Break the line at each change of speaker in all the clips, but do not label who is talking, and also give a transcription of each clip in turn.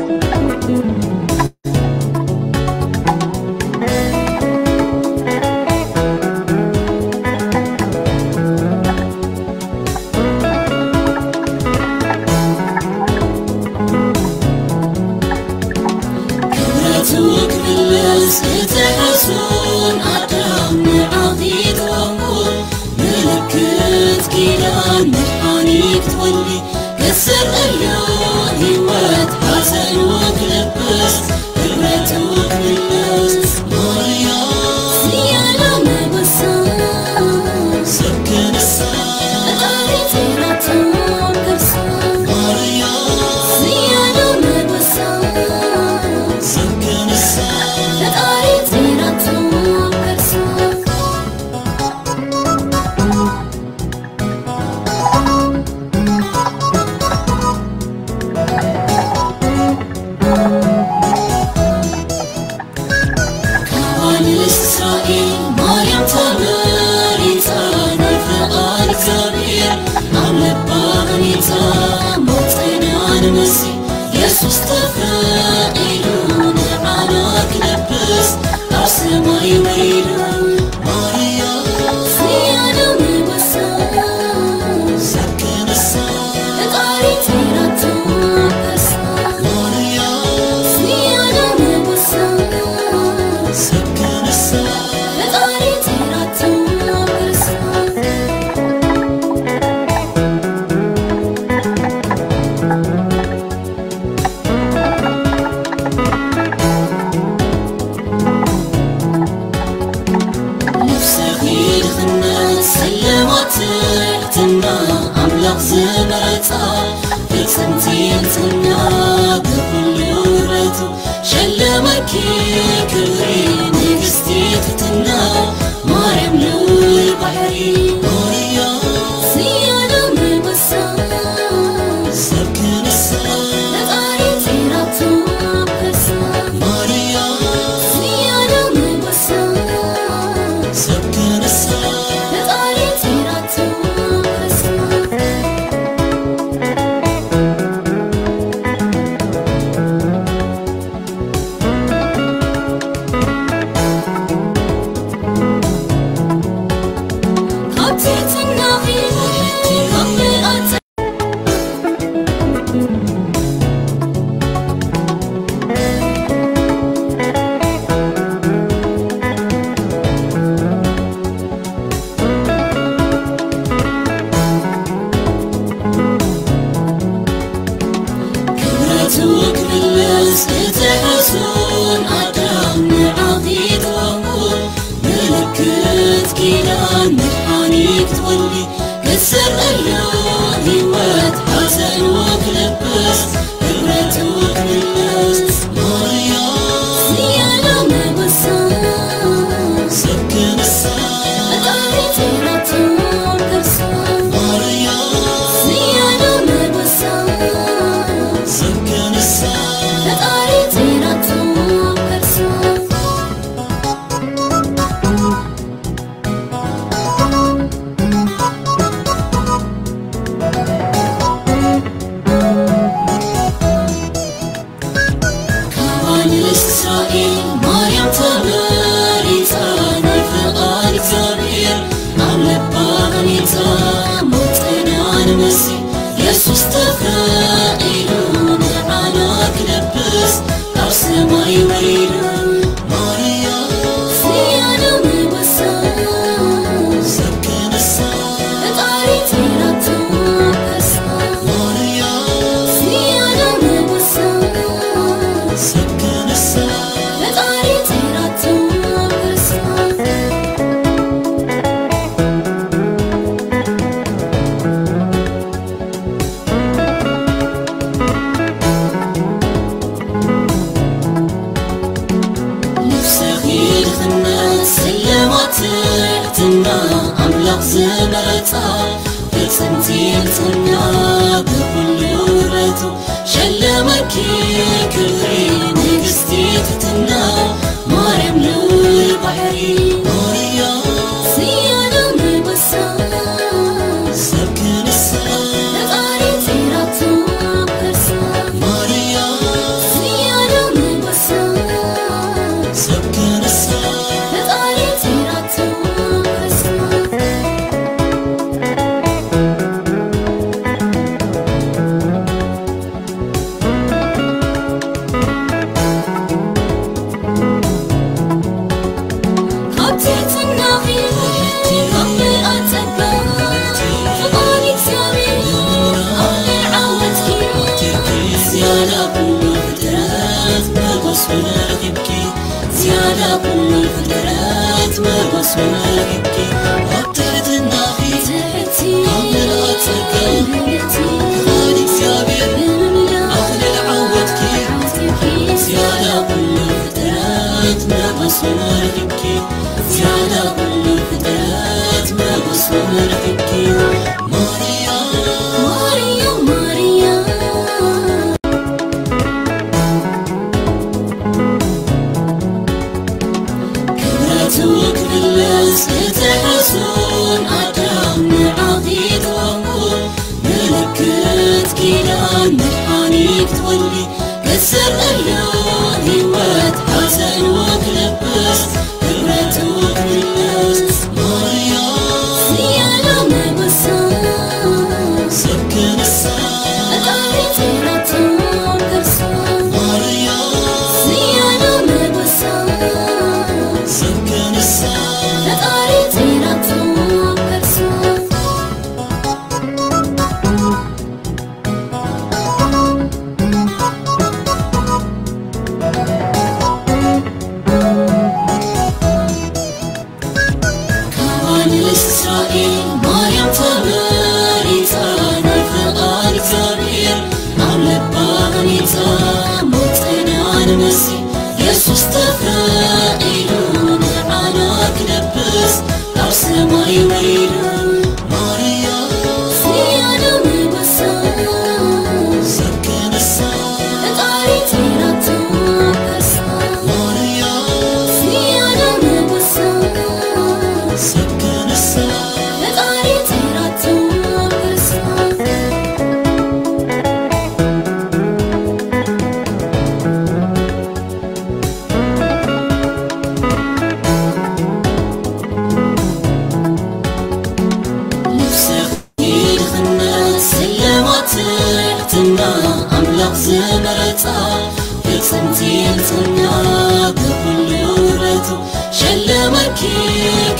Thank you.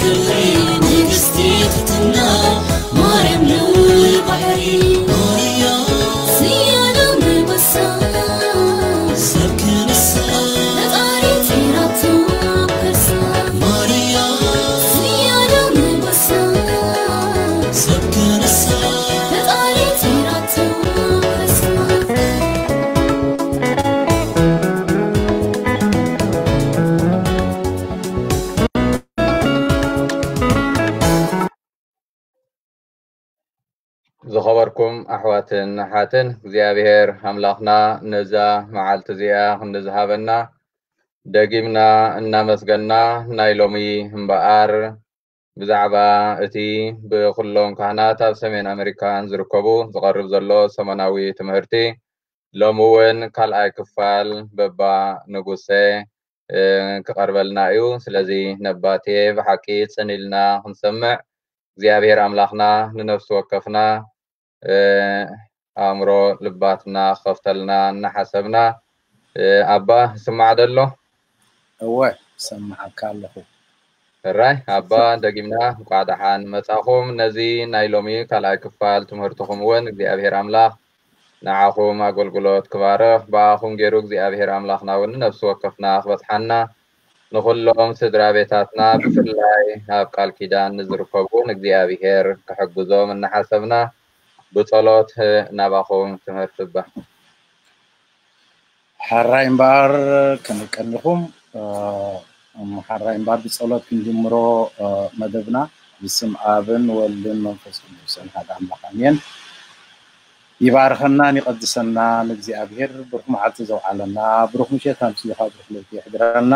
could leave. ኣሓትን እግዚኣብሔር ኣምላኽና ነዛ መዓልቲ እዚኣ ክንዝሃበና ደጊምና እናመስገና ናይ ሎሚ እምበኣር ብዛዕባ እቲ ብኩሎም ካህናት ኣብ ሰሜን ኣሜሪካን ዝርከቡ ዝቐርብ ዘሎ ሰሞናዊ ትምህርቲ ሎሚ እውን ካልኣይ ክፋል በባ ንጉሴ ክቐርበልና እዩ። ስለዚ ነባቴ ብሓቂ ፅኒኢልና ክንሰምዕ። እግዚኣብሔር ኣምላኽና ንነፍሲ ወከፍና ኣእምሮ ልባትና ከፍተልና እናሓሰብና። ኣባ ስማዕ ደሎ?
እወ ሰማዓካ ኣለኹ።
ሕራይ ኣባ ደጊምና እንኳዕ ደሓን መፃኹም ነዚ ናይ ሎሚ ካልኣይ ክፋል ትምህርትኹም እውን እግዚኣብሔር ኣምላኽ ንዓኹም ኣገልግሎት ክባርኽ። ብኣኹም ገይሩ እግዚኣብሔር ኣምላኽና እውን ነፍሲ ወከፍና ክበፅሓና ንኩሎም ስድራ ቤታትና ብፍላይ ኣብ ቃል ኪዳን ንዝርከቡን እግዚኣብሔር ክሕግዞም እናሓሰብና ብጸሎት ናባኹም ትምህርቲ ባ
ሓራይ እምበር ክንቀኒኹም ሓራይ እምበር ብጸሎት ክንጅምሮ መደብና ብስም ኣብን ወልድን መንፈስ ቅዱስን ሓደ ኣምላኽ ኣሜን ይባርኸናን ይቀድሰናን እግዚኣብሔር ብሩክ መዓልቲ ዘውዓለና ብሩክ ምሸት ኣምስልኻ ብሩክ ለይቲ ይሕድረና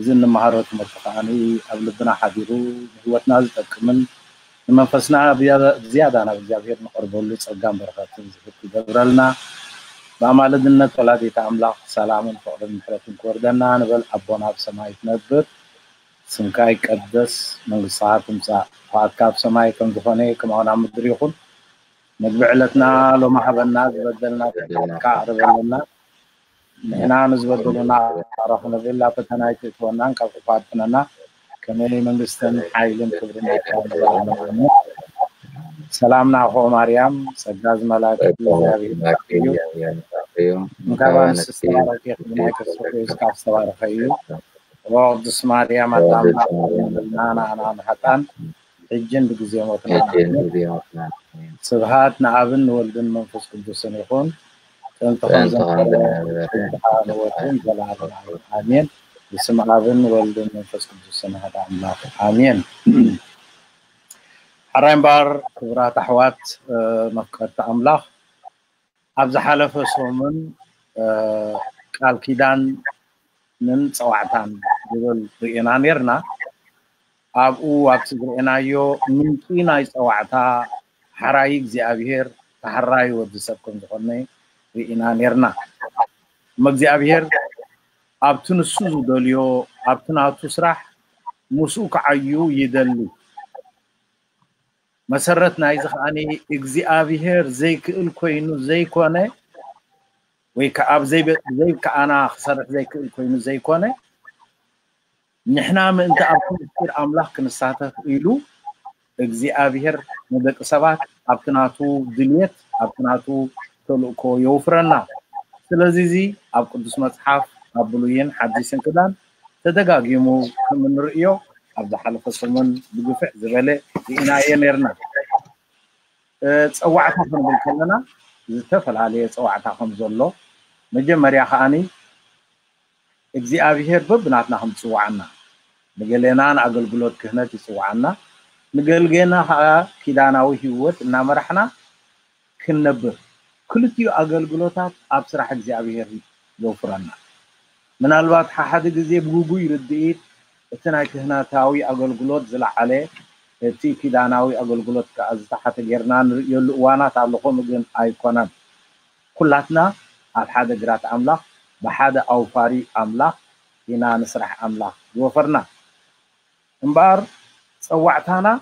እዚ እንመሃሮ ትምህርቲ ከዓኒ ኣብ ልብና ሓቢሩ ንህወትና ዝጠቅምን منفسنا زيادة أنا بجابير نقربه اللي صرقان برغات زفت قبرلنا ما مالدنا تولادي تعملا سلام فقر المحرات كوردنا نبل أبونا بسماية نبر سنكاي قدس من الصحات مساء فاتكا بسماية كم دخوني كما هنا مدريخون نقبعلتنا لو ما حبنا زبدلنا كعربلنا نحن نزبدلنا رحنا بالله فتنايتي تونان كفاتنا ከመይ መንግስትን ሓይልን ክብርን ሰላም ናብሆ ማርያም ፀጋ ዝመላክ እግዚኣብሔር እዩ እንካባን ዝተባረኪ ናይ ክርስቶስ ካብ ዝተባረኸ እዩ ቅዱስ ማርያም ኣጣምና ንኣና ንሓጣን ሕጅን ብግዜ ሞትና ስብሃት ንኣብን ንወልድን መንፈስ ቅዱስን ይኹን ጥንትኸም ዘንወትን ዘላኣሜን በስም አብን ወልድን መንፈስ ቅዱስን ሓደ ኣምላኽ ኣሜን ሓራይ እምበር ክቡራት ኣሕዋት መፍቀርቲ ኣምላኽ ኣብ ዝሓለፈ ሰሙን ቃል ኪዳንን ፀዋዕታን ዝብል ርኢና ነርና ኣብኡ ኣብቲ ዝርአናዮ ምንጪ ናይ ፀዋዕታ ሓራይ እግዚኣብሄር ተሓራይ ወዲ ሰብ ከም ዝኾነ ርኢና ነርና እሞ እግዚኣብሄር ኣብቲ ንሱ ዝደልዮ ኣብቲ ናቱ ስራሕ ምስኡ ክዓዩ ይደሊ መሰረት ናይዚ ከዓኒ እግዚኣብሄር ዘይክእል ኮይኑ ዘይኮነ ወይ ኣብ ዘይከኣና ክሰርሕ ዘይክእል ኮይኑ ዘይኮነ ንሕና ምእንቲ ኣብ ምስጢር ኣምላኽ ክንሳተፍ ኢሉ እግዚኣብሄር ንደቂ ሰባት ኣብቲ ናቱ ድልየት ኣብቲ ናቱ ተልእኮ የውፍረና ስለዚ እዚ ኣብ ቅዱስ መፅሓፍ ካብ ብሉይን ሓዲስን ክዳን ተደጋጊሙ ከም እንርእዮ ኣብ ዝሓለፈ ሰሙን ብግፍዕ ዝበለ ርኢናየ ነርና ፀዋዕታ ክንብል ከለና ዝተፈላለየ ፀዋዕታ ከም ዘሎ መጀመርያ ከዓኒ እግዚኣብሄር በብናትና ከም ዝፅዋዓና ንገሌና ንኣገልግሎት ክህነት ይፅዋዓና ንገልገና ከዓ ኪዳናዊ ህይወት እናመራሕና ክንነብር ክልቲኡ ኣገልግሎታት ኣብ ስራሕ እግዚኣብሄር ዘውፍረና من الوقت حد جزي بوجو يرديت تناك هنا تاوي أقول قلود زل عليه تي كي داناوي أقول قلود كأز تحت جرنان يل وأنا تعلقون مجن أيقونا كلتنا على حد جرات أملا بحد أوفاري أملا هنا نسرح أملا وفرنا انبار سوعتنا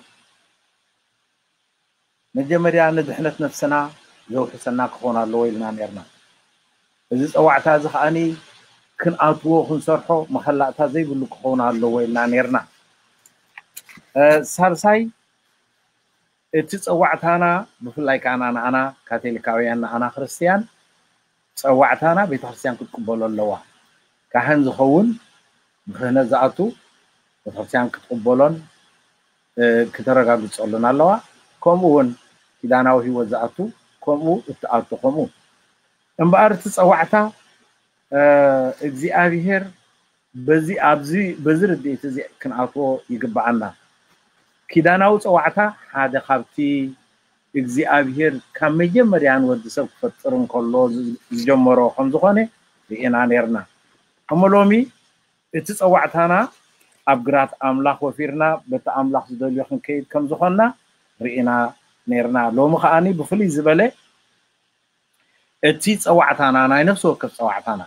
نجمري عن دحنة نفسنا لو حسنا كخونا لويلنا نيرنا إذا سوعت هذا خاني ክንኣትዎ ክንሰርሖ መከላእታ ዘይብሉ ክኸውን ኣለዎ ኢልና ነርና ሳልሳይ እቲ ፀዋዕታና ብፍላይ ከዓ ንኣና ካቶሊካውያን ንኣና ክርስትያን ፀዋዕታና ቤተክርስትያን ክትቅበሉ ኣለዋ ካህን ዝኸውን ብክህነት ዝኣቱ ቤተክርስትያን ክትቅበሎን ክተረጋግፀሉን ኣለዋ ከምኡ እውን ኪዳናዊ ሂወት ዝኣቱ ከምኡ እትኣቱ ከምኡ እምበኣር እቲ ፀዋዕታ እግዚኣብሄር በዚ ኣብዚ በዚ ርድኢት እዚ ክንኣትዎ ይግባዓና ኪዳናዊ ፀዋዕታ ሓደ ካብቲ እግዚኣብሄር ካብ መጀመርያ ንወዲ ሰብ ክፈጥር እንከሎ ዝጀመሮ ከም ዝኾነ ርኢና ነርና እሞ ሎሚ እቲ ፀዋዕታና ኣብ ግራት ኣምላኽ ወፊርና በቲ ኣምላኽ ዝደልዮ ክንከይድ ከም ዝኾንና ርኢና ነርና ሎሚ ከዓኒ ብፍሉይ ዝበለ እቲ ፀዋዕታና ናይ ነፍሲ ወከፍ ፀዋዕታና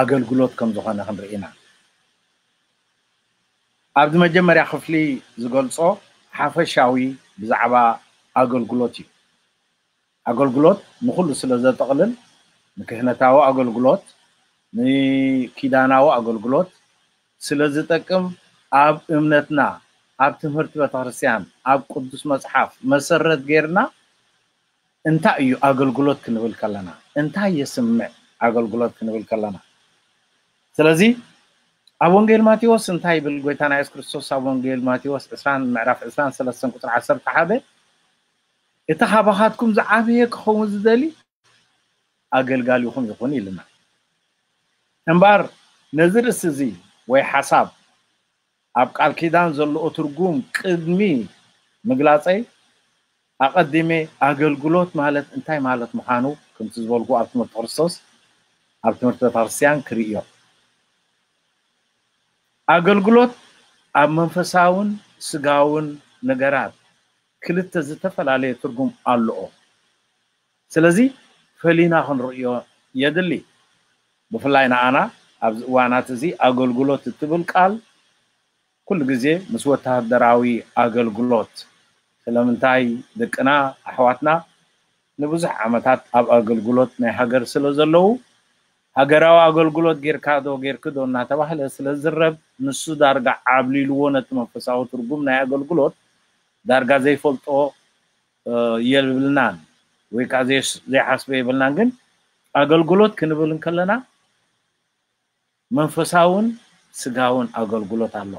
ኣገልግሎት ከም ዝኾነ ክንርኢ ኢና ኣብዚ መጀመርያ ክፍሊ ዝገልፆ ሓፈሻዊ ብዛዕባ ኣገልግሎት እዩ ኣገልግሎት ንኩሉ ስለ ዘጠቕልል ንክህነታዊ ኣገልግሎት ንኪዳናዊ ኣገልግሎት ስለ ዝጠቅም ኣብ እምነትና ኣብ ትምህርቲ ቤተክርስትያን ኣብ ቅዱስ መፅሓፍ መሰረት ጌርና እንታይ እዩ ኣገልግሎት ክንብል ከለና እንታይ የስምዕ ኣገልግሎት ክንብል ከለና ስለዚ ኣብ ወንጌል ማቴዎስ እንታይ ይብል ጎይታና የሱስ ክርስቶስ ኣብ ወንጌል ማቴዎስ 20 ምዕራፍ 23 ቁጥሪ 11 እቲ ሃባኻትኩም ዝዓበየ ክኸውን ዝደሊ ኣገልጋሊ ይኹም ይኹን ኢልና እምበር ነዚ ርእሲ እዚ ወይ ሓሳብ ኣብ ቃል ኪዳን ዘለዎ ትርጉም ቅድሚ ምግላፀይ ኣቐዲሜ ኣገልግሎት ማለት እንታይ ማለት ምዃኑ ከምቲ ዝበልኩ ኣብ ትምህርቲ ክርስቶስ ኣብ ትምህርቲ ቤተክርስትያን ክርእዮም ኣገልግሎት ኣብ መንፈሳውን ስጋውን ነገራት ክልተ ዝተፈላለየ ትርጉም ኣለኦ ስለዚ ፈሊና ክንርዮ የድሊ ብፍላይ ንኣና ኣብዚ እዋናት እዚ ኣገልግሎት እትብል ቃል ኩሉ ግዜ ምስ ወታሃደራዊ ኣገልግሎት ስለምንታይ ደቅና ኣሕዋትና ንብዙሕ ዓመታት ኣብ ኣገልግሎት ናይ ሃገር ስለ ዘለው ሃገራዊ ኣገልግሎት ጌርካ ዶ ጌርክዶ እናተባህለ ስለ ዝረብ ንሱ ዳርጋ ዓብሊልዎ ነቲ መንፈሳዊ ትርጉም ናይ ኣገልግሎት ዳርጋ ዘይፈልጦ የብልናን ወይ ከዓ ዘይሓስቦ የብልናን ግን ኣገልግሎት ክንብል ከለና መንፈሳውን ስጋውን ኣገልግሎት ኣሎ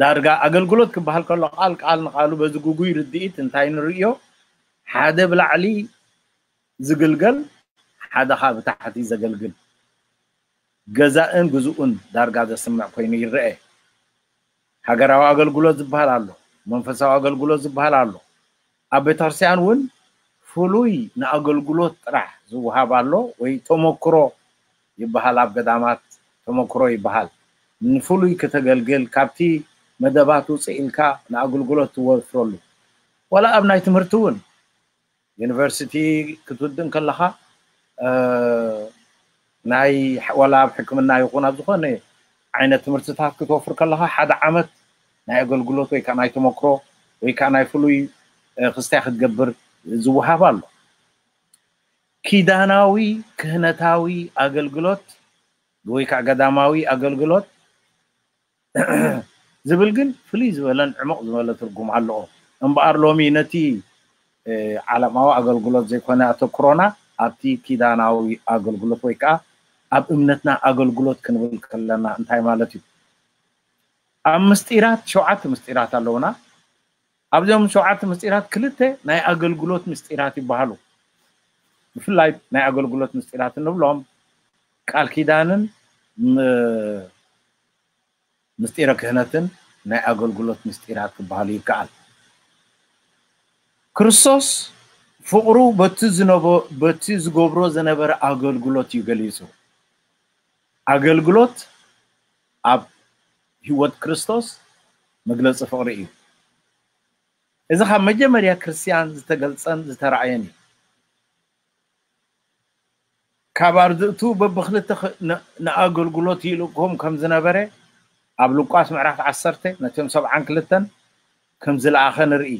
ዳርጋ ኣገልግሎት ክበሃል ከሎ ቃል ቃል ንቃሉ በዚ ጉጉይ ርድኢት እንታይ ንርእዮ ሓደ ብላዕሊ ዝግልገል ሓደ ካ ብታሕቲ ዘገልግል جزاءن جزءن دار جزء سمع كويني رأي هاجر أو أقل قلوا زبها لالو منفسا أو أقل قلوا زبها أبي ترسيان ون فلوي نا أقل قلوا ترى زوها وي تمكرو يبها لاب قدامات تمكرو يبها من فلوي كتقل قل كابتي مدباتو سئلكا نا أقل قلوا ولا أبنا يتمرتون University كتودن كلها ناي ولا بحكم الناي يكون هذا خانة عينة تمرتي تاكل توفر كلها حد عمت ناي يقول قلو توي كان ناي تمكرو وي كان ناي فلوي خستي جبر زوها بالله كيداناوي كهنتاوي أقل قلوت وي كعقداماوي أقل قلوت زبلقن فليز ولن عمق زوالة ترقم على الأو انبار لومي نتي على ما هو أقل قلوت زي كوانا أتو كورونا أتي كيداناوي أقل قلوت ويكا ኣብ እምነትና ኣገልግሎት ክንብል ከለና እንታይ ማለት እዩ? ኣብ ምስጢራት ሸውዓተ ምስጢራት ኣለውና። ኣብዞም ሸውዓተ ምስጢራት ክልተ ናይ ኣገልግሎት ምስጢራት ይበሃሉ። ብፍላይ ናይ ኣገልግሎት ምስጢራት እንብሎም ቃል ኪዳንን ምስጢረ ክህነትን ናይ ኣገልግሎት ምስጢራት ክበሃሉ ይከኣል። ክርስቶስ ፍቅሩ በቲ ዝገብሮ ዝነበረ ኣገልግሎት እዩ ገሊፁ ኣገልግሎት ኣብ ሂወት ክርስቶስ መግለፂ ፍቅሪ እዩ እዚ ካብ መጀመርያ ክርስትያን ዝተገልፀን ዝተረኣየን እዩ ካብ ኣርድእቱ በብክልተ ንኣገልግሎት ይልኩም ከም ዝነበረ ኣብ ሉቃስ ምዕራፍ ዓሰርተ ነቶም ሰብዓን ክልተን ከም ዝለኣኸ ንርኢ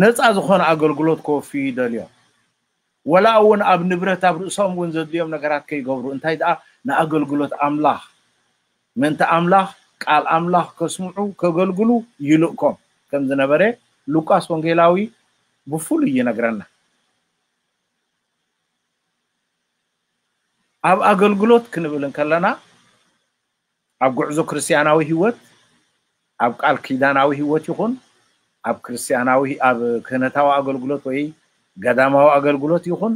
ነፃ ዝኾነ ኣገልግሎት ክወፍዩ ይደልዮም ወላ እውን ኣብ ንብረት ኣብ ርእሶም እውን ዘድልዮም ነገራት ከይገብሩ እንታይ ደኣ ንኣገልግሎት ኣምላኽ ምእንቲ ኣምላኽ ቃል ኣምላኽ ከስምዑ ከገልግሉ ይልእኮም። ከም ዝነበረ ሉቃስ ወንጌላዊ ብፍሉይ ይነግረና። ኣብ ኣገልግሎት ክንብል ከለና ኣብ ጉዕዞ ክርስትያናዊ ሂወት ኣብ ቃል ኪዳናዊ ሂወት ይኹን ኣብ ክርስትያናዊ ኣብ ክህነታዊ ኣገልግሎት ወይ ገዳማዊ ኣገልግሎት ይኹን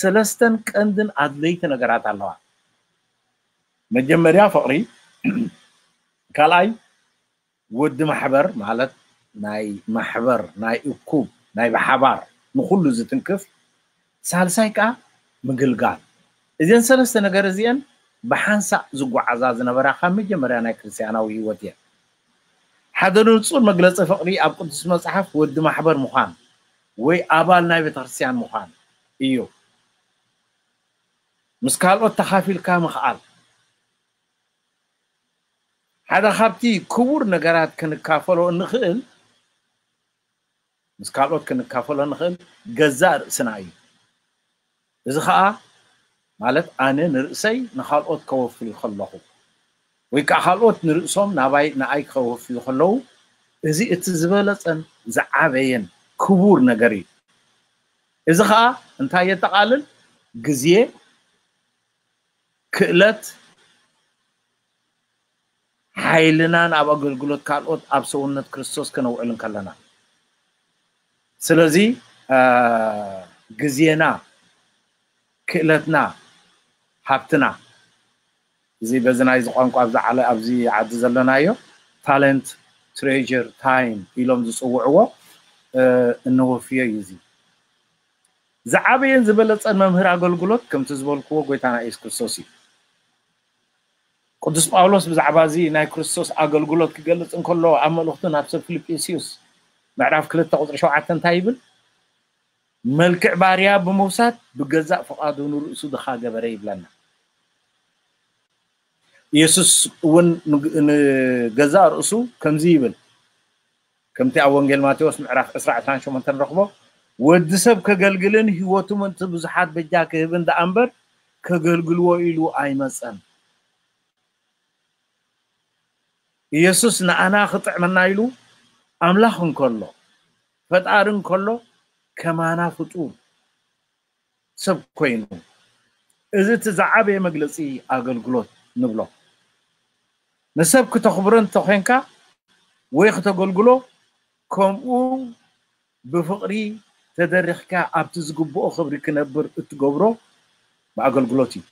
ሰለስተን ቀንድን ኣድለይቲ ነገራት ኣለዋ መጀመሪያ ፍቅሪ ካልኣይ ወዲ ማሕበር ማለት ናይ ማሕበር ናይ እኩብ ናይ ብሓባር ንኩሉ ዝትንክፍ ሳልሳይ ከዓ ምግልጋል እዚአን ሰለስተ ነገር እዚአን ብሓንሳእ ዝጓዓዛ ዝነበራ ካብ መጀመርያ ናይ ክርስትያናዊ ሂወት እየን ሓደ ንፁር መግለፂ ፍቅሪ ኣብ ቅዱስ መፅሓፍ ወዲ ማሕበር ምኳን ወይ ኣባል ናይ ቤተክርስትያን ምኳን እዩ ምስ ካልኦት ተካፊልካ ምክኣል هذا خابتي كور نجارات كن كنكافلو نخل مس كن كنكافلو نخل جزار سنعي إذا خا مالت أنا نرسي نخال أوت كوف في يخلقه ويك خال أوت نرسوم نباي نأي كوف في يخلقه إذا اتزبلت أن زعابين كبر نجاري إذا خا أنت هي تقالن. جزية. كلت. ሓይልናን ኣብ ኣገልግሎት ካልኦት ኣብ ሰውነት ክርስቶስ ክነውዕል ከለና ስለዚ ግዜና ክእለትና ሃብትና እዚ በዚ ናይዚ ቋንቋ ብዛዕለ ኣብዚ ዓዲ ዘለናዮ ታለንት ትሬር ታይም ኢሎም ዝፅውዕዎ እንወፍዮ እዩ እዚ ዝዓበየን ዝበለፀን መምህር ኣገልግሎት ከምቲ ዝበልክዎ ጎይታና የሱስ ክርስቶስ እዩ ቅዱስ ጳውሎስ ብዛዕባ እዚ ናይ ክርስቶስ ኣገልግሎት ክገልፅ እንከሎ ኣብ መልእኽቱ ናብ ሰብ ፊልጵስዩስ ምዕራፍ ክልተ ቁፅሪ ሸውዓተ እንታይ ይብል መልክዕ ባርያ ብምውሳድ ብገዛእ ፍቓዱ ንርእሱ ድኻ ገበረ ይብለና ኢየሱስ እውን ንገዛእ ርእሱ ከምዚ ይብል ከምቲ ኣብ ወንጌል ማቴዎስ ምዕራፍ 228 ንረክቦ ወዲ ሰብ ከገልግልን ሂወቱ ምንቲ ብዙሓት በጃ ክህብ እንዳ እምበር ከገልግልዎ ኢሉ ኣይመፀን ኢየሱስ ንኣና ክጥዕመና ኢሉ ኣምላኽ እንከሎ ፈጣሪ እንከሎ ከማና ፍጡር ሰብ ኮይኑ እዚ እቲ ዝዓበየ መግለፂ ኣገልግሎት ንብሎ ንሰብ ክተኽብሮ እንተኮንካ ወይ ክተገልግሎ ከምኡ ብፍቅሪ ተደሪኽካ ኣብቲ ዝግብኦ ክብሪ ክነብር እትገብሮ ብኣገልግሎት እዩ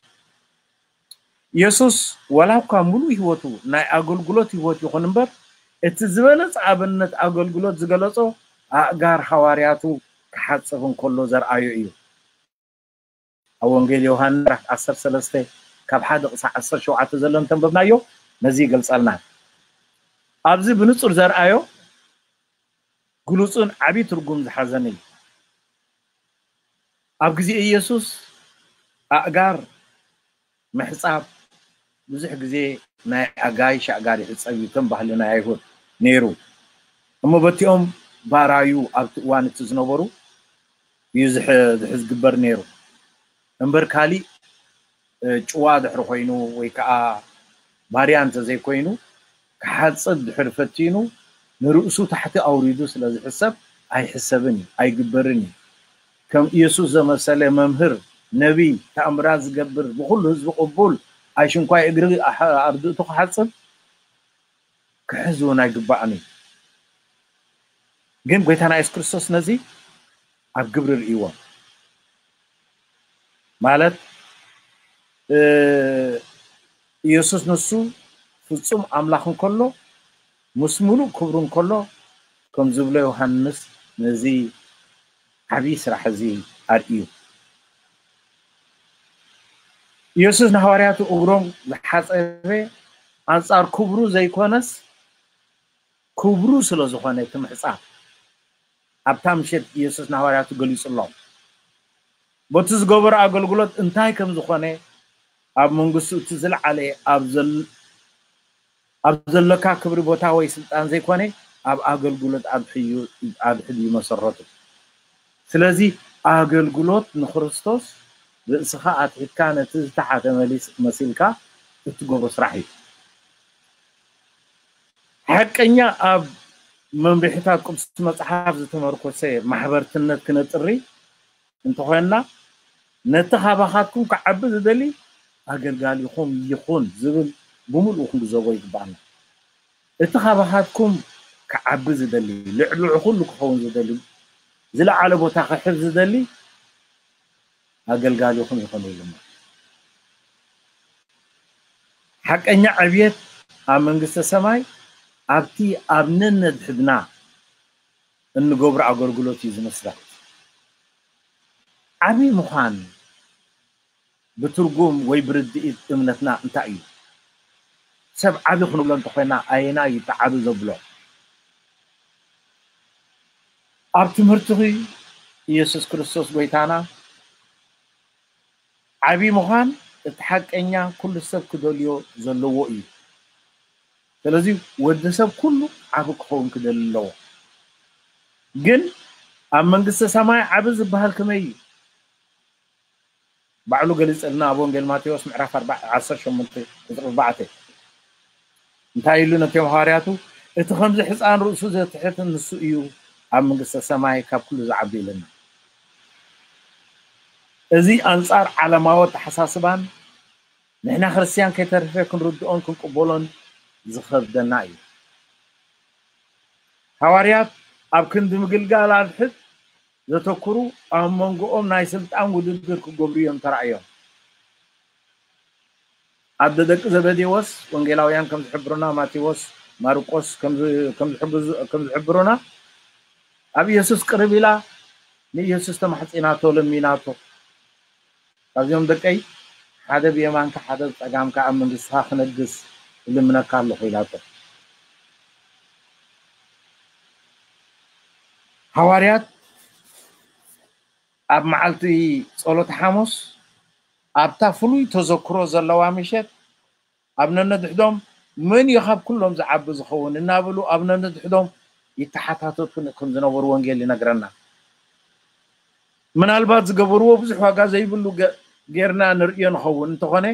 ኢየሱስ ወላ እኳ ሙሉእ ሂወቱ ናይ ኣገልግሎት ሂወት ይኹን እምበር እቲ ዝበለፅ ኣብነት ኣገልግሎት ዝገለፆ ኣእጋር ሃዋርያቱ ክሓፅብ እንከሎ ዘርኣዮ እዩ ኣብ ወንጌል ዮሃንስ ምዕራፍ 13 ካብ 1 ክሳብ 17 ዘሎ እንተንበብናዮ ነዚ ይገልፀልና ኣብዚ ብንፁር ዘርኣዮ ግሉፅን ዓብዪ ትርጉም ዝሓዘን እዩ ኣብ ግዜ ኢየሱስ ኣእጋር ምሕፃብ بزح قزي ناي حقاي شعقاري حسابي كم بحلي ناي هون نيرو أما بتي أم بارايو أبت وان تزنبرو يزح ذحز قبر نيرو أمبر كالي چواد حرو خوينو ويكا باريان تزي كوينو كحادصد حرفتينو نرؤسو تحت أوريدو سلازي حساب أي حسابني أي قبرني كم يسوع زمسالة ممهر نبي تأمراز قبر بخل هزو قبول ኣይ ሽንኳይ እግሪ ኣርድእቱ ክሓፅብ ክሕዝውን ኣይግባእን እዩ ግን ጎይታና የሱስ ክርስቶስ ነዚ ኣብ ግብሪ ርእይዎም ማለት ኢየሱስ ንሱ ፍፁም ኣምላኽ እንከሎ ምስ ሙሉእ ክብሩ እንከሎ ከም ዝብሎ ዮሃንስ ነዚ ዓብዪ ስራሕ እዚ ኣርእዩ ኢየሱስ ንሐዋርያቱ እግሮም ዝሓፀበ ኣንፃር ክብሩ ዘይኮነስ ክብሩ ስለ ዝኾነ እቲ ምሕፃብ ኣብታ ምሸት ኢየሱስ ንሐዋርያቱ ገሊፁሎም በቲ ዝገበሮ ኣገልግሎት እንታይ ከም ዝኾነ ኣብ መንግስቲ እቲ ዝለዓለ ኣብ ዘለካ ክብሪ ቦታ ወይ ስልጣን ዘይኮነ ኣብ ኣገልግሎት ኣድሕድ ይመሰረቱ ስለዚ ኣገልግሎት ንክርስቶስ ንስኻ ኣትሒትካ ነቲ ዝተሓተመ መሲልካ እትገብሮ ስራሕ እዩ ሓቀኛ ኣብ መንቢሕታት ቅዱስ መፅሓፍ ዝተመርኮሰ ማሕበርትነት ክነጥሪ እንተኮይንና ነቲ ሃባኻትኩም ክዓቢ ዝደሊ ኣገልጋሊኹም ይኹን ዝብል ብምሉእ ክንግዘቦ ይግባአና እቲ ሃባኻትኩም ክዓቢ ዝደሊ ልዕልዑ ኩሉ ክኸውን ዝደሊ ዝለዓለ ቦታ ክሕብ ዝደሊ ኣገልጋሊኹም ይኹን ኢሉማ ሓቀኛ ዕብየት ኣብ መንግስተ ሰማይ ኣብቲ ኣብ ነነድሕድና እንገብሮ ኣገልግሎት እዩ ዝመስራት ዓብይ ምዃን ብትርጉም ወይ ብርድኢት እምነትና እንታይ እዩ ሰብ ዓብዪ ክንብሎ እንተኮይና ኣየና እዩ ተዓቢ ዘብሎ ኣብ ትምህርቲ ኢየሱስ ክርስቶስ ጎይታና ዓብይ ምዃን እቲ ሓቀኛ ኩሉ ሰብ ክደልዮ ዘለዎ እዩ ስለዚ ወዲ ሰብ ኩሉ ዓብ ክኸውን ክደሊ ኣለዎ ግን ኣብ መንግስቲ ሰማይ ዓብ ዝበሃል ከመይ እዩ ባዕሉ ገሊፀልና ኣብ ወንጌል ማቴዎስ ምዕራፍ 18 4 እንታይ ኢሉ ነቶም ሃዋርያቱ እቲ ከምዚ ሕፃን ርእሱ ዘትሕት ንሱ እዩ ኣብ መንግስቲ ሰማይ ካብ ኩሉ ዝዓቢ ኢለና እዚ ኣንጻር ዓለማዊ ኣተሓሳስባን ንሕና ክርስትያን ከይተረፈ ክንርድኦን ክንቅበሎን ዝኸብደና እዩ ሃዋርያት ኣብ ክንዲ ምግልጋል ኣድሕድ ዘተኩሩ ኣብ መንጎኦም ናይ ስልጣን ውድድር ክገብሩ እዮም ተራእዮም ኣብ ደቂ ዘበዴዎስ ወንጌላውያን ከም ዝሕብሩና ማቴዎስ ማርቆስ ከም ዝሕብሩና ኣብ ኢየሱስ ቅርብ ኢላ ንኢየሱስ ተማሕፂናቶ ለሚናቶ أزيم دكاي هذا بيمانك هذا تجامك أمن الساخ ندس اللي منا كارل خيلاته حواريات أب معلتي صلوت حاموس أب تفلوي تذكره زلوا مشت أب ننتحدهم من يخاب كلهم زعب زخون النابلو أب ننتحدهم يتحتاتو تكون زنور وانجيل لنقرنا من البعض قبروا بزحوا قازي يبلو ጌርና ንሪኦ ንኸውን እንተኾነ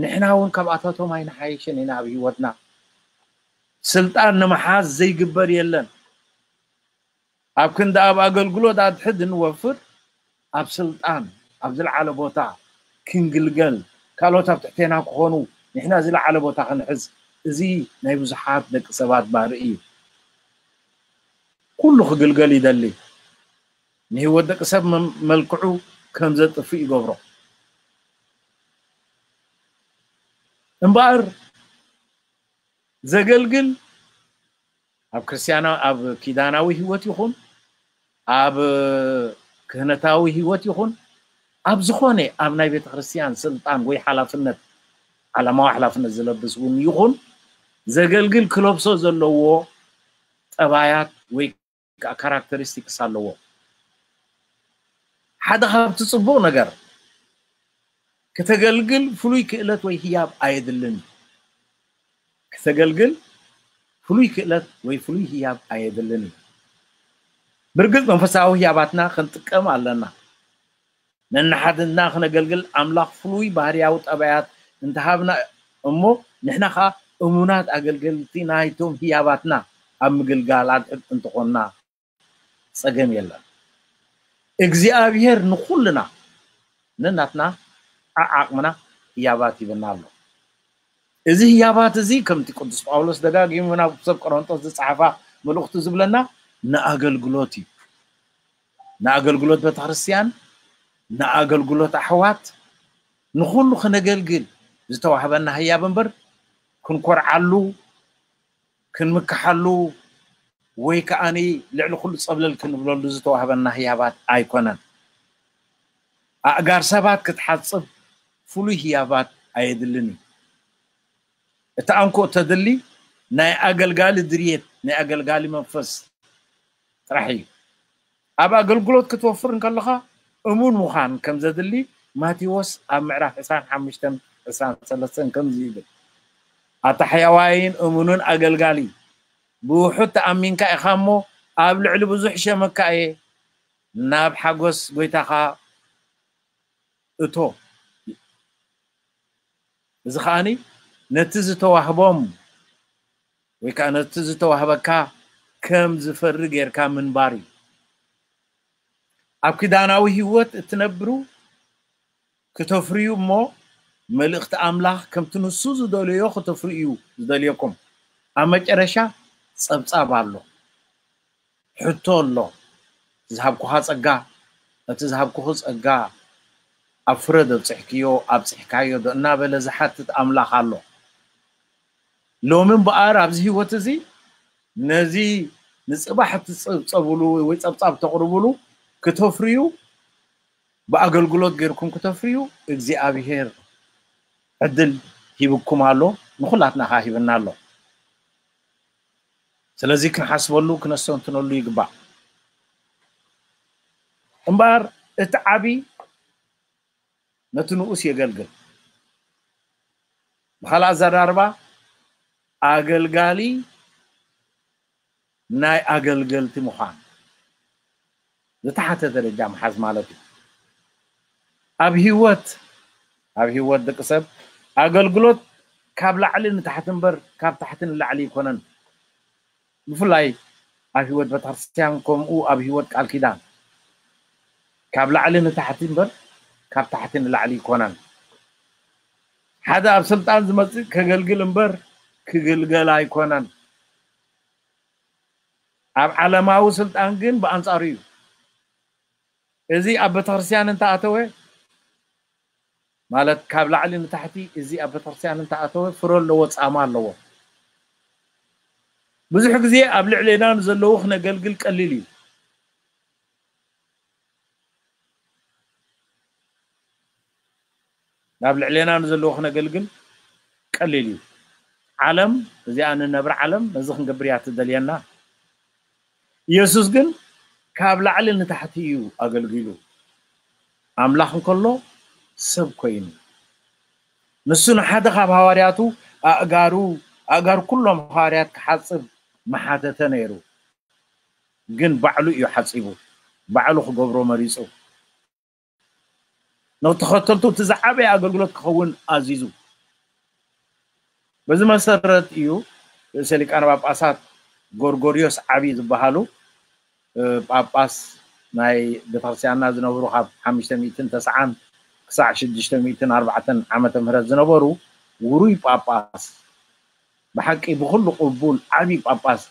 ንሕና እውን ካብኣታቶም ኣይንሓይሽን ኢና ኣብ ሂወትና ስልጣን ንምሓዝ ዘይግበር የለን ኣብ ክንዲ ኣብ ኣገልግሎት ኣድሕድ ንወፍር ኣብ ስልጣን ኣብ ዝለዓለ ቦታ ክንግልገል ካልኦት ኣብ ትሕተና ክኾኑ ንሕና ዝለዓለ ቦታ ክንሕዝ እዚ ናይ ብዙሓት ደቂ ሰባት ባህሪ እዩ ኩሉ ክግልገል ይደሊ ንህወት ደቂ ሰብ መልክዑ ከም ዘጥፍእ ይገብሮ እምበር ዘገልግል ኣብ ክርስትያና ኣብ ኪዳናዊ ሂወት ይኹን ኣብ ክህነታዊ ሂወት ይኹን ኣብ ዝኾነ ኣብ ናይ ቤተ ክርስትያን ስልጣን ወይ ሓላፍነት ዓላማዊ ሓላፍነት ዝለብስ እውን ይኹን ዘገልግል ክለብሶ ዘለዎ ጠባያት ወይ ከዓ ካራክተሪስቲክስ ኣለዎ ሓደ ካብቲ ፅቡቅ ነገር ክተገልግል ፍሉይ ክእለት ወይ ህያብ ኣየድልን ክተገልግል ፍሉይ ክእለት ወይ ፍሉይ ህያብ ኣየድልን ብርግፅ መንፈሳዊ ህያባትና ክንጥቀም ኣለና። ነናሓድና ክነገልግል ኣምላኽ ፍሉይ ባህርያዊ ጠባያት እንተሃብና እሞ ንሕና ከዓ እሙናት ኣገልገልቲ ናይቶም ህያባትና ኣብ ምግልጋል ኣድሕግ እንትኾንና ፀገም የለን። እግዚኣብሔር ንኩልና ነናትና عقمنا هيابات يبنا الله إذا هيابات زي كم تقدس بولس دجاج يمنا بسب قرنطس الصحفة ملوخت زبلنا نأجل قلوتي نأجل قلوت بتخرسيان نأجل قلوت أحوات نخلو خنجلجل ዝተዋህበና ህያብ እምበር ክንኮርዓሉ ክንምክሓሉ ወይ ከዓኒ ልዕሊ ኩሉ ፀብለል ክንብለሉ ዝተዋህበና ህያባት ኣይኮነን። ኣእጋር ሰባት ክትሓፅብ ፍሉይ ህያባት ኣየድልንን እቲ ኣንኮ ተድሊ ናይ ኣገልጋሊ ድርየት ናይ ኣገልጋሊ መንፈስ ጥራሕ እዩ ኣብ ኣገልግሎት ክትወፍር እንከለካ እሙን ምዃን ከም ዘድሊ ማቴዎስ ኣብ ምዕራፍ 25 23 ከምዚ ይብል ኣታ ሕያዋይን እሙኑን ኣገልጋሊ ብውሑድ ተኣሚንካ ኢኻ እሞ ኣብ ልዕሊ ብዙሕ ሸመካ እየ ናብ ሓጎስ ጎይታኻ እቶ እዚ ከዓኒ ነቲ ዝተዋህቦም ወይ ከዓ ነቲ ዝተዋህበካ ከም ዝፈሪ ጌርካ ምንባር እዩ ኣብ ክዳናዊ ሂወት እትነብሩ ክተፍርዩ እሞ መልእኽቲ ኣምላኽ ከምቲ ንሱ ዝደልዮ ክተፍሪ እዩ ዝደልየኩም ኣብ መጨረሻ ፀብፃብ ኣሎ ሕቶ ኣሎ ዝሃብኩካ ፀጋ እቲ ዝሃብኩኩ ፀጋ ኣብ ፍረ ዘብፅሕክዮ ኣብ ፅሕካዮ እናበለ ዝሓትት ኣምላኽ ኣሎ ሎሚ እምበኣር ኣብዚ ሂወት እዚ ነዚ ንፅባሕ ትፀብፀብሉ ወይ ፀብፃብ ተቕርብሉ ክተፍርዩ ብኣገልግሎት ገይርኩም ክተፍርዩ እግዚኣብሄር ዕድል ሂብኩም ኣሎ ንኩላትና ካ ሂብና ኣሎ ስለዚ ክንሓስበሉ ክነስተንትነሉ ይግባእ እምበር እቲ ዓብይ نتنو نتنؤس يقلقل بخلا زر أربعة أقلقالي ناي أقلقلت مخان. لتحت درجة محز مالتي. أب هيوت أب هيوت دك سب. أقلقلوت كاب لعلي نتحت بر كاب تحت لعلي كونن. بفلاي أب هيوت كوم أو أب هيوت قال كدان كاب لعلي نتحت بر ካብ ታሕቲ ንላዕሊ ይኮነን ሓደ ኣብ ስልጣን ዝመፅእ ከገልግል እምበር ክግልገል ኣይኮነን ኣብ ዓለማዊ ስልጣን ግን ብኣንፃሩ እዩ እዚ ኣብ ቤተክርስትያን እንተኣተወ ማለት ካብ ላዕሊ ንታሕቲ እዚ ኣብ ቤተክርስትያን እንተኣተወ ፍረ ኣለዎ ፃማ ኣለዎ ብዙሕ ግዜ ኣብ ልዕሊና ንዘለዉ ክነገልግል ቀሊል እዩ ناب لعلينا نزلو خنا قلقل قليلي عالم زي أنا نبر عالم مزخن قبريات دليلنا يسوس قل كابل علي نتحتيو أقلقلو أملاخ كله سب كوين نسون حدا خاب هوارياتو أقارو أقار كلهم هواريات حاصب ما حدا تنيرو قن بعلو يحاسبو بعلو خبرو مريسو نتخطلتو تزحابي أقلقلت خوون عزيزو بزي ما سررت إيو سيليك أنا باب أسات غورغوريوس عبيد بحالو باب أس ناي دفرسيان ناز نورو خاب حميشتا ميتن تسعان كسع شدشتا ميتن أربعة عمتا مهرات زنورو وروي باب أس بحكي بخلو قبول عبي باب أس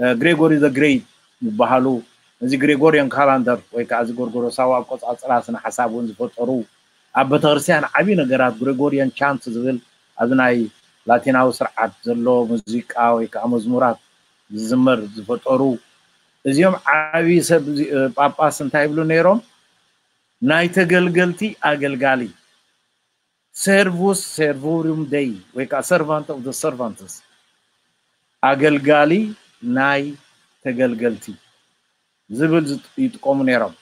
غريغوري ذا غريت بحالو እዚ ግሪጎሪዮን ካላንደር ወይ ከዓ እዚ ጎርጎሮሳዊ ኣብ ቆፃፅራ ስነ ሓሳብ እውን ዝፈጠሩ ኣብ ቤተክርስትያን ዓብዪ ነገራት ግሪጎሪዮን ቻንት ዝብል ኣብ ናይ ላቲናዊ ስርዓት ዘሎ ሙዚቃ ወይ ከዓ መዝሙራት ዝዝመር ዝፈጠሩ እዚኦም ዓብዪ ሰብ ጳጳስ እንታይ ይብሉ ነይሮም ናይ ተገልገልቲ ኣገልጋሊ ሰርቭስ ሰርቮሪም ደይ ወይ ከዓ ሰርቫንት ኦፍ ሰርቫንትስ ኣገልጋሊ ናይ ተገልገልቲ ዝብል ይጥቀሙ ነይሮም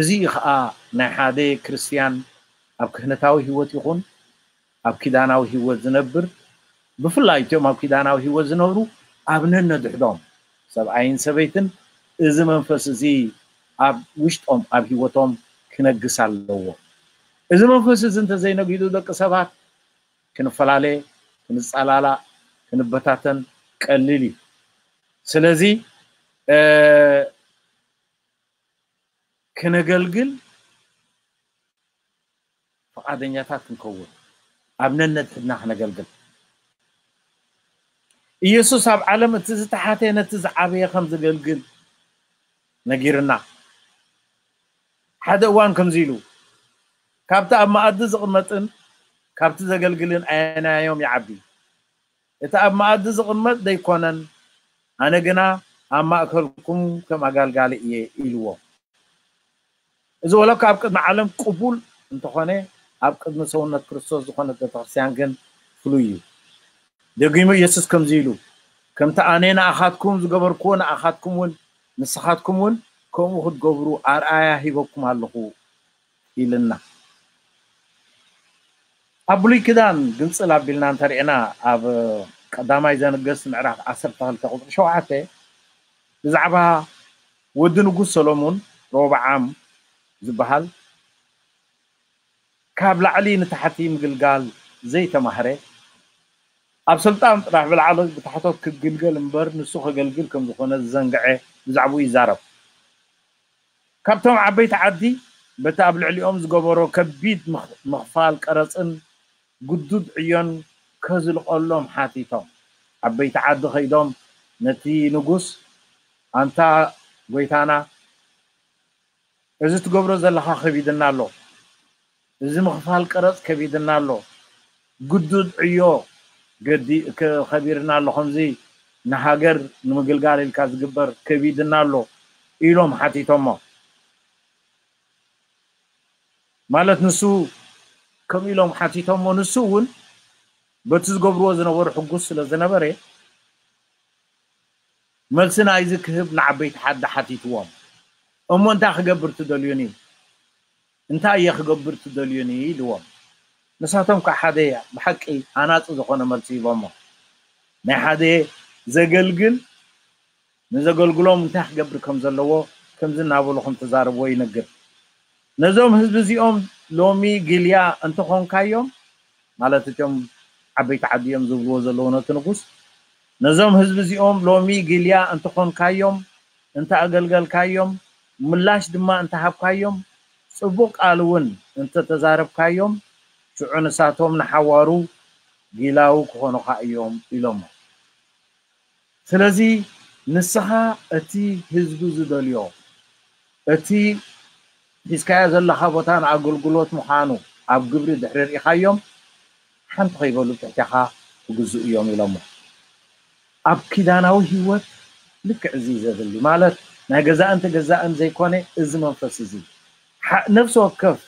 እዚ ከዓ ናይ ሓደ ክርስትያን ኣብ ክህነታዊ ሂወት ይኹን ኣብ ኪዳናዊ ሂወት ዝነብር ብፍላይ እትዮም ኣብ ኪዳናዊ ሂወት ዝነብሩ ኣብ ነነድሕዶም ሰብኣይን ሰበይትን እዚ መንፈስ እዚ ኣብ ውሽጦም ኣብ ሂወቶም ክነግስ ኣለዎ እዚ መንፈስ እዚ እንተዘይነጊዱ ደቂ ሰባት ክንፈላለየ ክንፀላላእ ክንበታተን ቀሊል እዩ ስለዚ ክነገልግል ፈቃደኛታት ክንከውን ኣብ ነነትና ክነገልግል ኢየሱስ ኣብ ዓለም እቲ ዝተሓተየ ነቲ ዝዓበየ ከም ዝገልግል ነጊርና ሓደ እዋን ከምዚ ኢሉ ካብቲ ኣብ መኣዲ ዝቕመጥን ካብቲ ዘገልግልን ኣየናዮም ይዓቢ እቲ ኣብ መኣዲ ዝቕመጥ ዘይኮነን ኣነ ግና ኣብ ማእከልኩም ከም ኣጋልጋሊ እየ ኢልዎ እዚ ወለካ ኣብ ቅድሚ ዓለም ቅቡል እንተኾነ ኣብ ቅድሚ ሰውነት ክርስቶስ ዝኾነ ቤተክርስትያን ግን ፍሉይ እዩ ደጊሙ ኢየሱስ ከምዚ ኢሉ ከምቲ ኣነ ንኣኻትኩም ዝገበርክዎ ንኣኻትኩም እውን ንስኻትኩም እውን ከምኡ ክትገብሩ ኣርኣያ ሂበኩም ኣለኹ ኢልና ኣብ ብሉይ ክዳን ግንፅል ኣቢልና እንተሪእና ኣብ ቀዳማይ ዘነገስ ምዕራፍ 12 ቁፅሪ 7 ብዛዕባ ወዲ ንጉስ ሰሎሞን ሮብዓም ዝበሃል ካብ ላዕሊ ንታሕቲ ምግልጋል ዘይተማህረ ኣብ ስልጣን ጥራሕ ብላዕሊ ብታሕቶት ክግልገል እምበር ንሱ ከገልግል ከም ዝኾነ ዝዘንግዐ ብዛዕባኡ ይዛረብ ካብቶም ዓበይቲ ዓዲ በቲ ኣብ ልዕሊኦም ዝገበሮ ከቢድ ምኽፋል ቀረፅን ጉዱድ ዕዮን ከዝልቀሎም ሓቲቶም ዓበይቲ ዓዲ ከይዶም ነቲ ንጉስ ኣንታ ጎይታና እዚ ትገብሮ ዘለካ ከቢድና ኣሎ እዚ ምክፋል ቀረፅ ከቢድና ኣሎ ግዱድ ዕዮ ከቢርና ኣሎ ከምዚ ንሃገር ንምግልጋል ኢልካ ዝግበር ከቢድና ኣሎ ኢሎም ሓቲቶሞ ማለት ንሱ ከምኡ ኢሎም ሓቲቶሞ ንሱ እውን በቲ ዝገብርዎ ዝነበሩ ሕጉስ ስለዝነበረ መልሲ ናይዚ ክህብ ንዓበይቲ ሓዲ ሓቲትዎም እሞ እንታይ ክገብር ትደልዩኒ እንታይ እየ ክገብር ትደልዩኒ ኢልዎም ንሳቶም ከዓ ሓደ እያ ብሓቂ ኣናፁ ዝኾነ መልሲ ኢሎሞ ናይ ሓደ ዘገልግል ንዘገልግሎም እንታይ ክገብር ከም ዘለዎ ከምዚ እናበልኩም ተዛርብዎ ይነግር ነዞም ህዝቢ እዚኦም ሎሚ ግልያ እንተኮንካዮም ማለት እቶም ዓበይቲ ዓዲ እዮም ዝብልዎ ዘለዉ ነቲ ንጉስ نزوم هزب زيوم لومي جليا أنت خون كايوم أنت اغلغل كايوم ملاش دما أنت حب كايوم سبوك آلون أنت تزارب كايوم شعون ساتوم نحوارو جلاو كونو كايوم الومو سلازي نسها أتي هزب زدوليو أتي هزكايا زل حبوتان اغلغلوت مخانو أب جبري دحرير إخايوم حنت خيبولو تحتيخا وجزء يومي الومو ኣብ ኪዳናዊ ሂወት ልክዕ እዚ ዘድሊ ማለት ናይ ገዛእን ተገዛእን ዘይኮነ እዚ መንፈስ እዚ ነፍሲ ወከፍ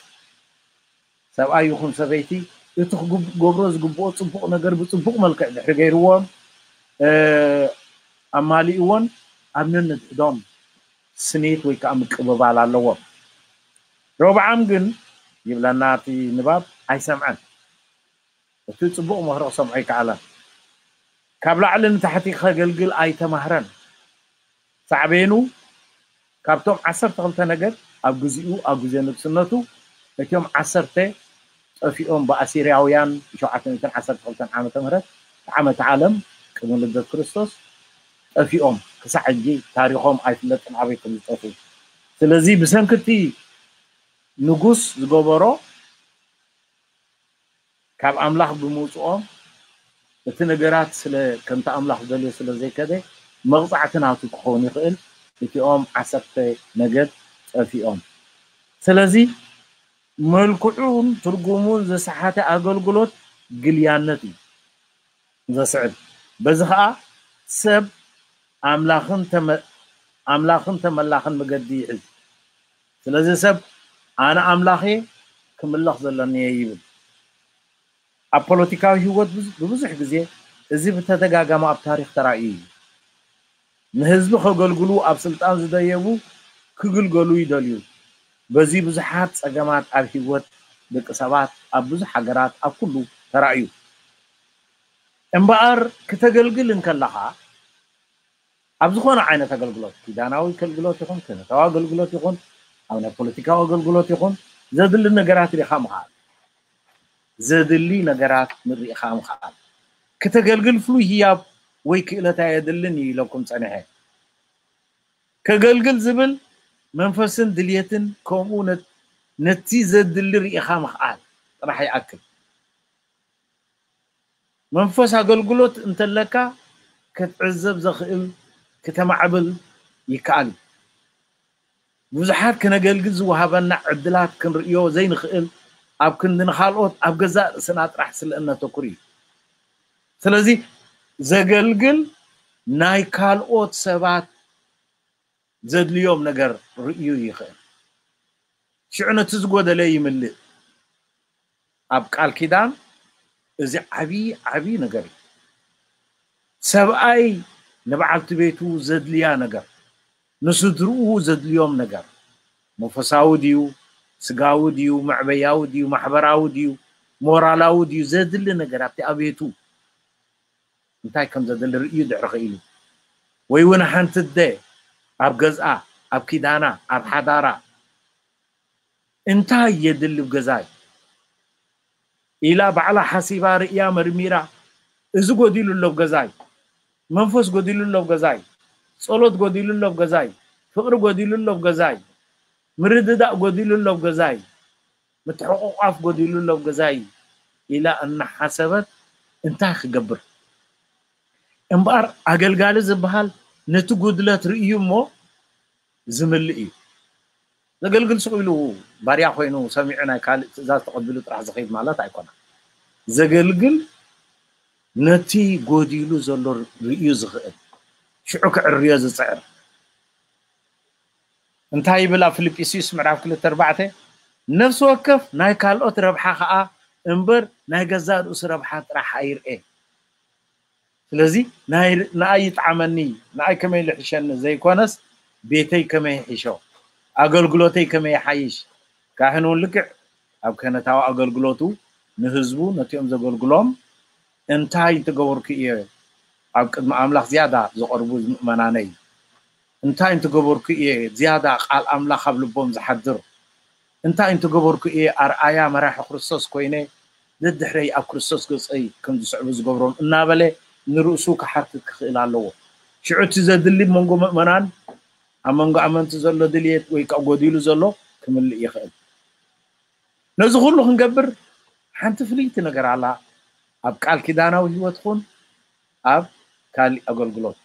ሰብኣይ ይኹን ሰበይቲ እቲ ክገብሮ ዝግብኦ ፅቡቅ ነገር ብፅቡቅ መልክዕ ድሕሪ ገይርዎም ኣማሊእዎን ኣብ ነንድሕዶም ስኒት ወይ ከዓ ምቅብባል ኣለዎም ረብዓም ግን ይብለና እቲ ንባብ ኣይሰምዐን እቲ ፅቡቅ መክሪ ክሰምዖ ይከኣለን كاب لعلن تحتي خلقل اي تمهرن صعبينو كابتوم عصر تغلتا نقر أو جزئو أو جزئ نبسنتو عصر تي في ام باسيري اويان شو عطن يتن عصر تغلتا عام تمهرت عام تعالم كمون لدى كريستوس في ام كسا عجي تاريخوم اي تلتن عبي كمتوفو سلزي بسن كتي نقوس زبوبرو كاب املاح بموسو እቲ ነገራት ስለ ከምቲ ኣምላኽ ዘልዮ ስለ ዘይከደ መቕፃዕቲ ናቱ ክኸውን ይኽእል እቲኦም ዓሰርተ ነገድ ጠፊኦም ስለዚ መልክዑን ትርጉሙን ዘሰሓተ ኣገልግሎት ግልያነት እዩ ዘስዕብ በዚ ከዓ ሰብ ኣምላኽን ተመላኽን መገዲ ይሕዝ ስለዚ ሰብ ኣነ ኣምላኽ ክምለኽ ዘለኒየ ይብል ኣብ ፖለቲካዊ ህይወት ብብዙሕ ግዜ እዚ ብተደጋጋሚ ኣብ ታሪክ ተራእዩ እዩ ንህዝቢ ከገልግሉ ኣብ ስልጣን ዝደየቡ ክግልገሉ ይደልዩ በዚ ብዙሓት ፀገማት ኣብ ሂወት ደቂ ሰባት ኣብ ብዙሕ ሃገራት ኣብ ኩሉ ተራእዩ እምበኣር ክተገልግል እንከለካ ኣብ ዝኾነ ዓይነት ኣገልግሎት ኪዳናዊ ኣገልግሎት ይኹን ክነታዊ ኣገልግሎት ይኹን ኣብ ናይ ፖለቲካዊ ኣገልግሎት ይኹን ዘድሊ ነገራት ሪኢካ ምካኣል ዘድሊ ነገራት ንሪኢኻ ምክኣል ክተገልግል ፍሉይ ህያብ ወይ ክእለታ የድልን እዩ ኢለኩም ፀኒሐ ከገልግል ዝብል መንፈስን ድልየትን ከምኡ ነቲ ዘድሊ ርኢኻ ምክኣል ጥራሕ ይኣክል መንፈስ ኣገልግሎት እንተለካ ክትዕዘብ ዘኽእል ከተማዕብል ይከኣል እዩ ብዙሓት ክነገልግል ዝወሃበና ዕድላት ክንርእዮ ዘይንኽእል ኣብ ክንድን ካልኦት ኣብ ገዛእ ርእስና ጥራሕ ስለእነተኩር እዩ ስለዚ ዘገልግል ናይ ካልኦት ሰባት ዘድልዮም ነገር ርእዩ ይኽእል ሽዑ ነቲ ዝጎደለ ይምልእ ኣብ ቃል ኪዳን እዚ ዓብይ ዓብይ ነገር እዩ ሰብኣይ ንበዓልቲ ቤቱ ዘድልያ ነገር ንስድርኡ ዘድልዮም ነገር መንፈሳዊ ድዩ ስጋዊ ድዩ መዕበያዊ ድዩ ማሕበራዊ ድዩ ሞራላዊ ድዩ ዘድሊ ነገር ኣብቲ ኣቤቱ እንታይ ከም ዘድሊ ርእዩ ድሕሪ ክኢሉ ወይ እውን ሓንቲ ደ ኣብ ገዝኣ ኣብ ኪዳና ኣብ ሓዳራ እንታይ የድሊ ገዛይ ኢላ ባዕላ ሓሲባ ርእያ መርሚራ እዚ ጎዲሉ ኣሎ ገዛይ መንፈስ ጎዲሉ ኣሎ ገዛይ ጸሎት ጎዲሉ ኣሎ ገዛይ ፍቅሪ ጎዲሉ ኣሎ ገዛይ ምርድዳእ ጎዲሉሎም ገዛ እዩ ምትሕቑቋፍ ጎዲሉሎም ገዛ እዩ ኢላ እናሓሰበት እንታይ ክገብር እምበር ኣገልጋሊ ዝበሃል ነቲ ጉድለት ርእዩ እሞ ዝምልእ እዩ ዘገልግል ስቕ ኢሉ ባርያ ኮይኑ ሰሚዑ ናይ ካልእ ትእዛዝ ተቐቢሉ ጥራሕ ዝኸይድ ማለት ኣይኮነ ዘገልግል ነቲ ጎዲሉ ዘሎ ርእዩ ዝኽእል ሽዑ ክዕርዮ ዝፅዕር እንታይ ይብል ኣብ ፊልጵስዩስ ምዕራፍ 2 4 ነፍሲ ወከፍ ናይ ካልኦት ረብሓ ከዓ እምበር ናይ ገዛ ርእሱ ረብሓ ጥራሕ ኣይርአ ስለዚ ንኣይ ይጥዓመኒ ንኣይ ከመይ ልሕሸኒ ዘይኮነስ ቤተይ ከመይ ሒሾ ኣገልግሎተይ ከመይ ሓይሽ ካህን እውን ልክዕ ኣብ ክህነታዊ ኣገልግሎቱ ንህዝቡ ነቲኦም ዘገልግሎም እንታይ እንትገበርኩ እየ ኣብ ቅድሚ ኣምላኽ ዝያዳ ዘቐርቡ ምእመናነይ እንታይ እንትገበርኩ እየ ዝያዳ ቃል ኣምላኽ ኣብ ልቦም ዝሓድር እንታይ እንትገበርኩ እየ ኣርኣያ መራሒ ክርስቶስ ኮይነ ደድሕረይ ኣብ ክርስቶስ ገፀይ ከም ዝስዕቡ ዝገብሮም እናበለ ንርእሱ ክሓትት ክኽእል ኣለዎ ሽዑ እቲ ዘድሊ መንጎ ምእመናን ኣብ መንጎ ኣመንቲ ዘሎ ድልየት ወይ ከዓ ጎዲሉ ዘሎ ክምልእ ይኽእል ነዚ ኩሉ ክንገብር ሓንቲ ፍልይቲ ነገር ኣላ ኣብ ቃል ኪዳናዊ ሂወት ኹን ኣብ ካልእ ኣገልግሎት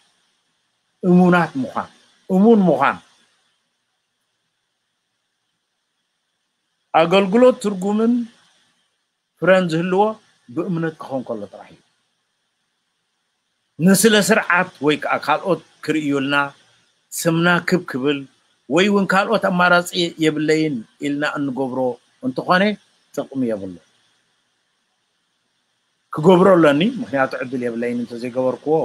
እሙናት ምኳን እሙን መዃን ኣገልግሎት ትርጉምን ፍረን ዝህልዎ ብእምነት ክኾን ከሎ ጥራሕ እዩ ንስለ ስርዓት ወይ ከዓ ካልኦት ክርእዩልና ስምና ክብ ክብል ወይ እውን ካልኦት ኣማራፂ የብለይን ኢልና እንገብሮ እንተኾነ ጥቕሚ የብሎ ክገብሮ ኣለኒ ምክንያቱ ዕድል የብለይን እንተዘይገበርክዎ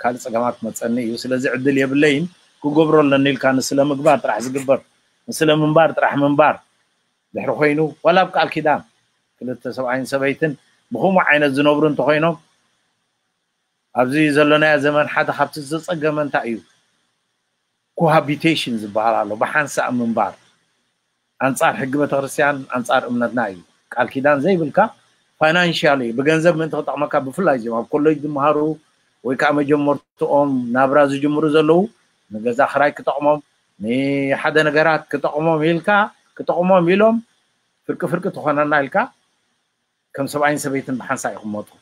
ካልእ ፀገማት መፀኒ እዩ ስለዚ ዕድል የብለይን ክገብሮ ኣለኒ ኢልካ ንስለምግባር ጥራሕ ዝግበር ምስለ ምንባር ጥራሕ ምንባር ድሕሪ ኮይኑ ዋላ ኣብ ቃል ኪዳን ክልተ ሰብኣይን ሰበይትን ብከምኡ ዓይነት ዝነብሩ እንተኮይኖም ኣብዚ ዘለናዮ ዘመን ሓደ ካብቲ ዘፀገመ እንታይ እዩ ኮሃቢቴሽን ዝበሃል ኣሎ ብሓንሳእ ምንባር ኣንፃር ሕጊ ቤተክርስትያን ኣንፃር እምነትና እዩ ቃል ኪዳን ዘይብልካ ፋይናንሽል ብገንዘብ ምእንቲ ክጠቅመካ ብፍላይ እዚኦም ኣብ ኮሌጅ ዝመሃሩ ወይ ከዓ መጀመርትኦም ናብራ ዝጅምሩ ዘለው نجزاخراي كتقمم ني حدا نجرات كتقمم يلكا كتقمم يلوم فرك فرك تخوننا يلكا كم سبعين سبيت بحنسا يخمطو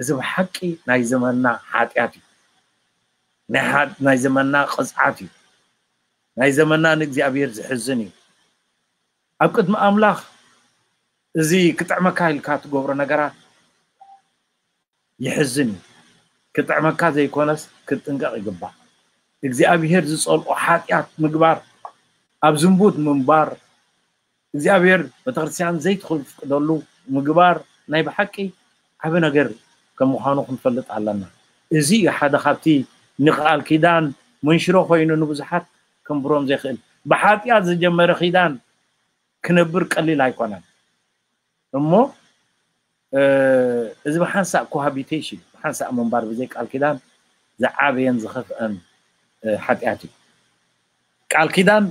إذا بحقي ناي زمننا حاتياتي نحات ناي زمننا قصعاتي ناي زمننا نجزي أبير زحزني. أبقد ما أملاخ. زي كتعمك هاي الكات جبر نجارات يحزني. كتعمك زي كونس كتنقع يقبع. እግዚኣብሔር ዝፀልኦ ሓጢኣት ምግባር ኣብ ዝንቡት ምንባር እግዚኣብሔር ቤተክርስትያን ዘይትክፍቅደሉ ምግባር ናይ ብሓቂ ዓብ ነገር ከም ምዃኑ ክንፈልጥ ኣለና እዚ ሓደ ካብቲ ንቃል ኪዳን መንሽሮ ኮይኑ ንብዙሓት ከንብሮም ዘይክእል ብሓጢኣት ዝጀመረ ኪዳን ክነብር ቀሊል ኣይኮነን እሞ እዚ ብሓንሳእ ኮሃቢቴሽን ብሓንሳእ ምንባር ብዘይ ቃል ኪዳን ዝዓበየን ዝኸፍአን ሓጢኣት እዩ ቃል ኪዳን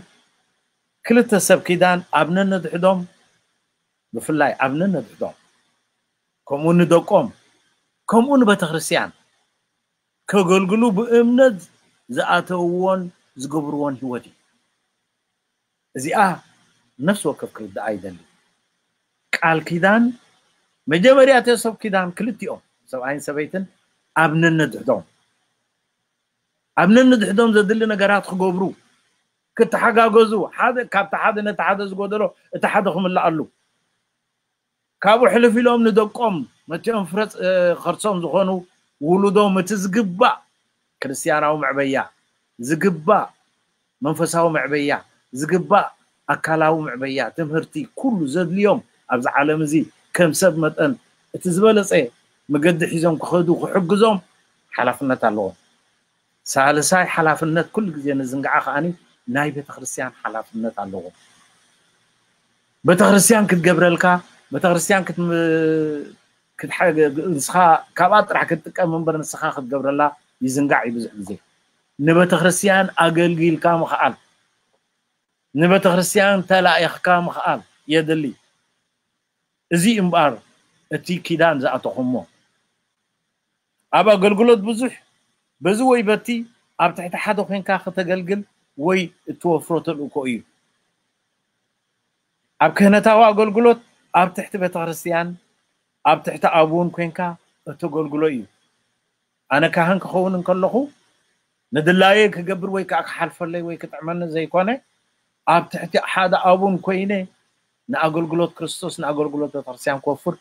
ክልተ ሰብ ኪዳን ኣብ ነነድሕዶም ብፍላይ ኣብ ነነድሕዶም ከምኡ ንደቆም ከምኡ ንቤተ ክርስቲያን ከገልግሉ ብእምነት ዝኣተውዎን ዝገብርዎን ሂወት እዩ እዚኣ ነፍሲ ወከፍ ክርዳኣ ይደሊ ቃል ኪዳን መጀመርያ እቲ ሰብ ኪዳን ክልቲኦም ሰብኣይን ሰበይትን ኣብ ነነድሕዶም ኣብ ነንድሕዶም ዘድሊ ነገራት ክገብሩ ክተሓጋገዙ ሓደ ካብቲ ሓደ ነቲ ሓደ ዝጎደሎ እቲ ሓደ ክምላእ ኣሉ ካብኡ ሕልፍ ኢሎም ንደቆም መቲኦም ፍረፅ ከርሶም ዝኾኑ ውሉዶም እቲ ዝግባእ ክርስትያናዊ ምዕበያ ዝግባእ መንፈሳዊ ምዕበያ ዝግባእ ኣካላዊ ምዕበያ ትምህርቲ ኩሉ ዘድልዮም ኣብዚ ዓለም እዚ ከም ሰብ መጠን እቲ ዝበለፀ መገዲ ሒዞም ክኸዱ ክሕግዞም ሓላፍነት ኣለዎም ሳልሳይ ሓላፍነት ኩሉ ግዜ ንዝንግዓ ከዓኒ ናይ ቤተክርስትያን ሓላፍነት ኣለዎ ቤተክርስትያን ክትገብረልካ ቤተክርስትያን ንስኻ ካብኣ ጥራሕ ክትጥቀም እምበር ንስኻ ክትገብረላ ይዝንጋዕ እዩ ብዙሕ ግዜ ንቤተክርስትያን ኣገልጊልካ ምክኣል ንቤተክርስትያን ተላኢኽካ ምክኣል የድሊ እዚ እምበር እቲ ኪዳን ዝኣተኹሞ ኣብ ኣገልግሎት ብዙሕ በዚ ወይ በቲ ኣብ ትሕቲ ሓደ ኮንካ ክተገልግል ወይ እትወፍሮ ተልእኮ እዩ ኣብ ክህነታዊ ኣገልግሎት ኣብ ትሕቲ ቤተክርስትያን ኣብ ትሕቲ ኣብ እውን ኮንካ እተገልግሎ እዩ ኣነ ካህን ክኸውን ከለኹ ንድላየ ክገብር ወይ ከዓ ክሓልፈለይ ወይ ክጥዕመኒ ዘይኮነ ኣብ ትሕቲ ሓደ ኣብን ኮይነ ንኣገልግሎት ክርስቶስ ንኣገልግሎት ቤተክርስትያን ክወፍር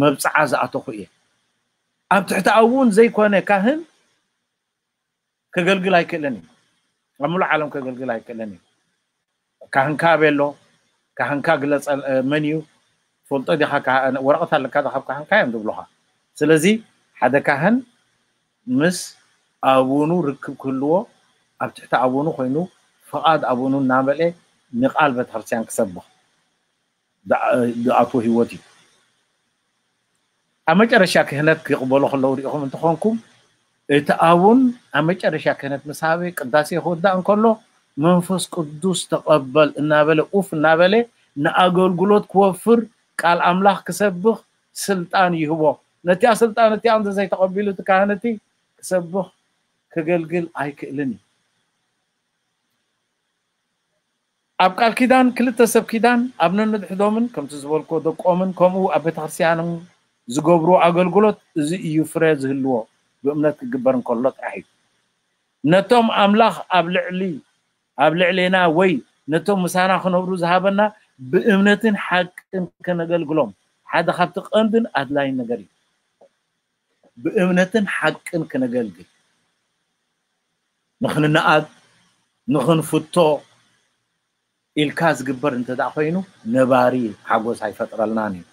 መብፅዓ ዝኣተኹ እየ ኣብ ትሕቲ ኣብውን ዘይኮነ ካህን كجلجل هاي كلني أمول عالم كجلجل هاي كلني كهنكا بيلو كهنكا جلس منيو فلطة دي حكا ورقة اللي كذا حكا هنكا يمدبلوها سلزي هذا كهن مس أبونو ركب كله أبتحت أبونو خينو فقاد أبونو نابلة نقال بتحرسيان كسبه دعاتو هيوتي أما ترى شاك هناك يقبلوا خلوا ريقهم انتخونكم እቲ ኣቡን ኣብ መጨረሻ ክህነት ምስ ሃበ ቅዳሴ ክውዳእ እንከሎ መንፈስ ቅዱስ ተቐበል እናበለ ኡፍ እናበለ ንኣገልግሎት ክወፍር ቃል ኣምላኽ ክሰብኽ ስልጣን ይህቦ ነቲኣ ስልጣን እቲኣ እንተዘይተቐቢሉ እቲ ካህነቲ ክሰብኽ ክገልግል ኣይክእልን እዩ ኣብ ቃል ኪዳን ክልተ ሰብ ኪዳን ኣብ ነንድሕዶምን ከምቲ ዝበልኮ ደቆምን ከምኡ ኣብ ቤተክርስትያኖም ዝገብሩ ኣገልግሎት እዚ እዩ ፍረ ዝህልዎ ብእምነት ክግበር እንከሎ ጥራሕ እዩ ነቶም ኣምላኽ ኣብ ልዕሊ ኣብ ልዕሊና ወይ ነቶም ምሳና ክነብሩ ዝሃበና ብእምነትን ሓቅን ከነገልግሎም ሓደ ካብቲ ቀንድን ኣድላይን ነገር እዩ ብእምነትን ሓቅን ክነገልግል ንክንነኣግ ንክንፍቶ ኢልካ ዝግበር እንተዳ ኮይኑ ነባሪ ሓጎስ ኣይፈጥረልናን እዩ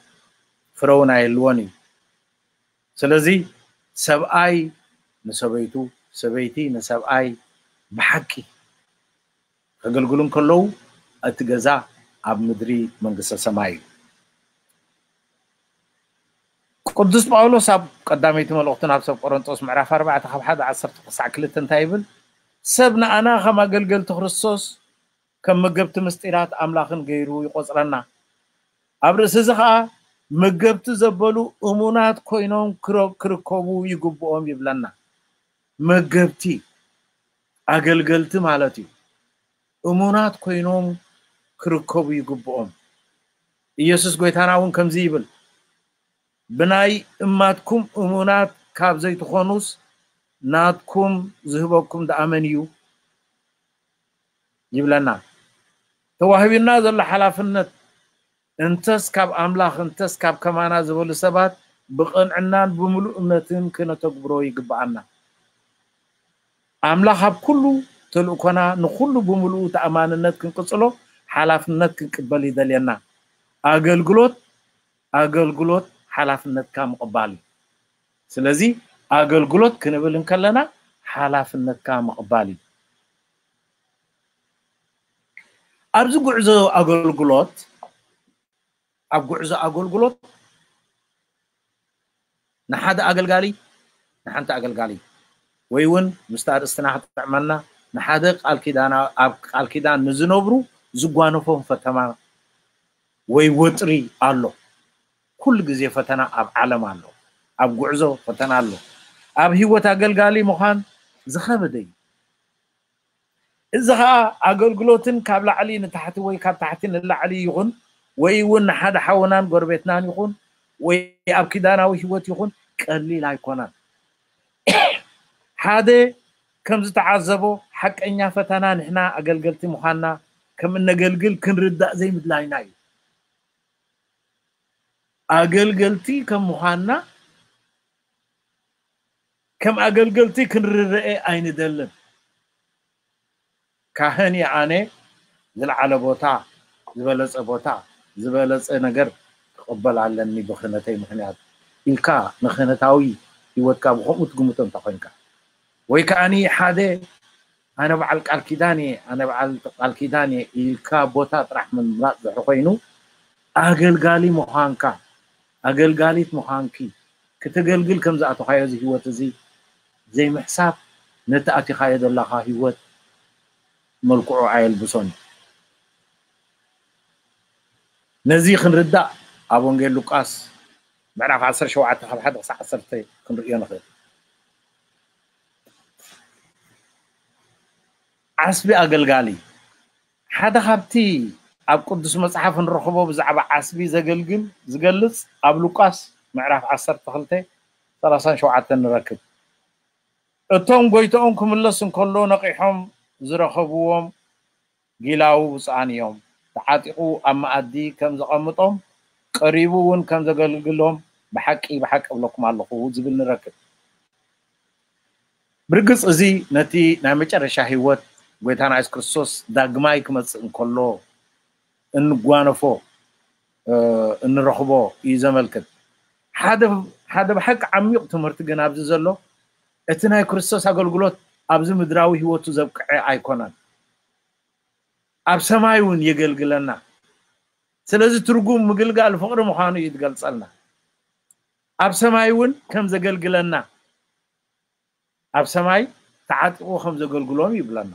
ፍረ እውን ኣየልዎን እዩ ስለዚ سبأي نسبيتو سبيتي نسبأي بحكي أقول قلون كلو أتجزا أب مدري من قصة سماي قدس باولوس أب قدامي تمل وقتنا أب سب قرنتوس معرفة أربعة تخب حد عصر تقصع كل تنتايبل سبنا أنا خم أقول قلت خرسوس كم جبت مستيرات أملاخن غيرو يقصرنا أبرز زخا መገብቲ ዘበሉ እሙናት ኮይኖም ክርከቡ ይግብኦም ይብለና መገብቲ ኣገልገልቲ ማለት እዩ እሙናት ኮይኖም ክርከቡ ይግብኦም ኢየሱስ ጎይታና እውን ከምዚ ይብል ብናይ እማትኩም እሙናት ካብ ዘይትኾኑስ ናትኩም ዝህበኩም ደኣመን እዩ ይብለና ተዋሂብና ዘሎ ሓላፍነት እንተስ ካብ ኣምላኽ እንተስ ካብ ከማና ዝበሉ ሰባት ብቕንዕናን ብምሉእ እምነትን ክነተግብሮ ይግባአና ኣምላኽ ኣብ ኩሉ ተልእኮና ንኩሉ ብምሉኡ ተኣማንነት ክንቅፅሎ ሓላፍነት ክንቅበል ይደልየና ኣገልግሎት ኣገልግሎት ሓላፍነትካ ምቕባል እዩ ስለዚ ኣገልግሎት ክንብል ከለና ሓላፍነትካ ምቕባል እዩ ኣብዚ ጉዕዞ ኣገልግሎት ኣብ ጉዕዞ ኣገልግሎት ንሓደ ኣገልጋሊ ንሓንቲ ኣገልጋሊ ወይ እውን ምስታ ኣርእስትና ክትጥዕመልና ንሓደ ኣብ ቃል ኪዳን ንዝነብሩ ዝጓነፎም ፈተማ ወይ ወጥሪ ኣሎ ኩሉ ግዜ ፈተና ኣብ ዓለም ኣሎ ኣብ ጉዕዞ ፈተና ኣሎ ኣብ ሂወት ኣገልጋሊ ምዃን ዝኸበደ እዩ እዚ ከዓ ኣገልግሎትን ካብ ላዕሊ ንታሕቲ ወይ ካብ ታሕቲ ንላዕሊ ይኹን ويون حد حونان قربتنان يخون ويأبكدانا وهوت يخون قليل أيكونان. حدا كم زتعذبو حق أنيا فتنا نحنا أقلقلتي محنا كم نقلقل كنردأ زي مدلاينا يو أقلقلتي كم محنا كم أقلقلتي كنردأ أين دلن. كهني عاني للعلى بوتا ዝበለፀ ቦታ ዝበለፀ ነገር ክቕበል ኣለኒ ብክህነተይ ምክንያት ኢልካ ንክህነታዊ ሂወትካ ብከምኡ ትግምቶ እንተ ኮይንካ ወይ ከዓኒ ሓደ ኣነ በዓል ቃል ኪዳን እየ ኣነ በዓል ቃል ኪዳን እየ ኢልካ ቦታ ጥራሕ ምምራፅ ድሕሪ ኮይኑ ኣገልጋሊ ምዃንካ ኣገልጋሊት ምዃንኪ ክተገልግል ከም ዝኣተካዮ እዚ ሂወት እዚ ዘይምሕሳብ ነቲ ኣትካዮ ዘለካ ሂወት መልክዑ ኣየልብሶን እዩ ነዚ ክንርዳእ ኣብ ወንጌል ሉቃስ ምዕራፍ 17 ካብ 1 ክሳብ 10 ክንሪዮ ንኽእል ዓስቢ ኣገልጋሊ ሓደ ካብቲ ኣብ ቅዱስ መፅሓፍ ንረኽቦ ብዛዕባ ዓስቢ ዘገልግል ዝገልፅ ኣብ ሉቃስ ምዕራፍ 12 37 ንረክብ እቶም ጎይቶኦም ክምለስ እንከሎ ነቂሖም ዝረኸብዎም ጊላዊ ብፃን እዮም ተዓጢቁ ኣብ መኣዲ ከም ዘቐምጦም ቀሪቡ እውን ከም ዘገልግሎም ብሓቂ ብሓቂ እብለኩም ኣለኹ ዝብል ንረክብ ብርግፅ እዚ ነቲ ናይ መጨረሻ ሂወት ጎይታና የሱስ ክርስቶስ ዳግማይ ክመፅእ እንከሎ እንጓነፎ እንረኽቦ እዩ ዘመልክት ሓደ ብሓቂ ዓሚቕ ትምህርቲ ግን ኣብዚ ዘሎ እቲ ናይ ክርስቶስ ኣገልግሎት ኣብዚ ምድራዊ ሂወቱ ዘብቅዐ ኣይኮነን ኣብ ሰማይ እውን የገልግለና ስለዚ ትርጉም ምግልጋል ፍቅሪ ምዃኑ እዩ ትገልፀልና ኣብ ሰማይ እውን ከም ዘገልግለና ኣብ ሰማይ ተዓጢቑ ከም ዘገልግሎም ይብለና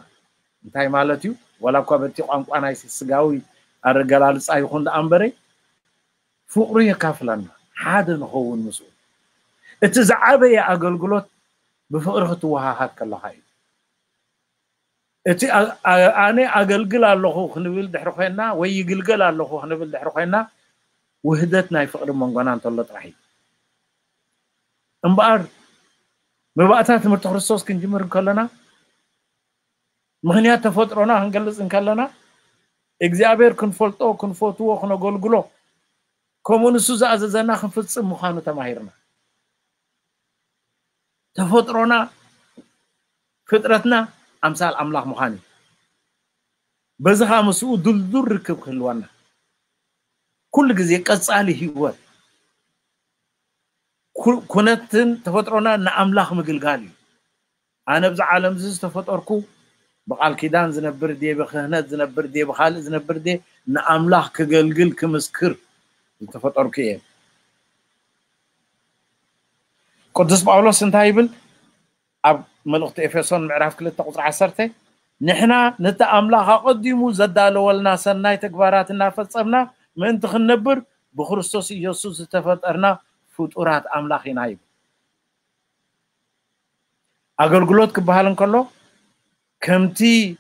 እንታይ ማለት እዩ ወላ እኳ በቲ ቋንቋ ናይ ስጋዊ ኣረገላልፃ ይኹን ዳኣ እምበረ ፍቅሪ የካፍለና ሓደ ንኸውን ምስኡ እቲ ዝዓበየ ኣገልግሎት ብፍቅሪ ክትወሃሃድ ከለካ እዩ እቲ ኣነ ኣገልግል ኣለኹ ክንብል ድሕሪ ኮይና ወይ ይግልገል ኣለኹ ክንብል ድሕሪ ኮይና ውህደት ናይ ፍቅሪ መንጎና እንተሎ ጥራሕ እዩ እምበኣር መባእታ ትምህርቲ ክርስቶስ ክንጅምር ከለና ምክንያት ተፈጥሮና ክንገልፅ እንከለና እግዚኣብሔር ክንፈልጦ ክንፈትዎ ክነገልግሎ ከምኡ ንሱ ዝኣዘዘና ክንፍፅም ምዃኑ ተማሂርና ተፈጥሮና ፍጥረትና أمثال أملاح مخاني. بزها مسو دلدل ركب خلوانا كل جزي قصالي هيوت كونتن تفطرونا ناملاح مغلغالي أنا بز عالم زز تفطركو بقال كيدان زنبر دي بخهنت زنبر دي بخالق زنبر دي ناملاح كغلغل كمسكر تفطركو إيه قدس باولوس انت هيبل ملغت افسون معرف كل تقطر عسرته نحنا نتا املاها قديمو زدالو ولنا سناي تكبارات نافصمنا من تخن نبر بخرستوس يسوس تفطرنا فطورات املاخي نايب اغلغلوت كبهالن كلو كمتي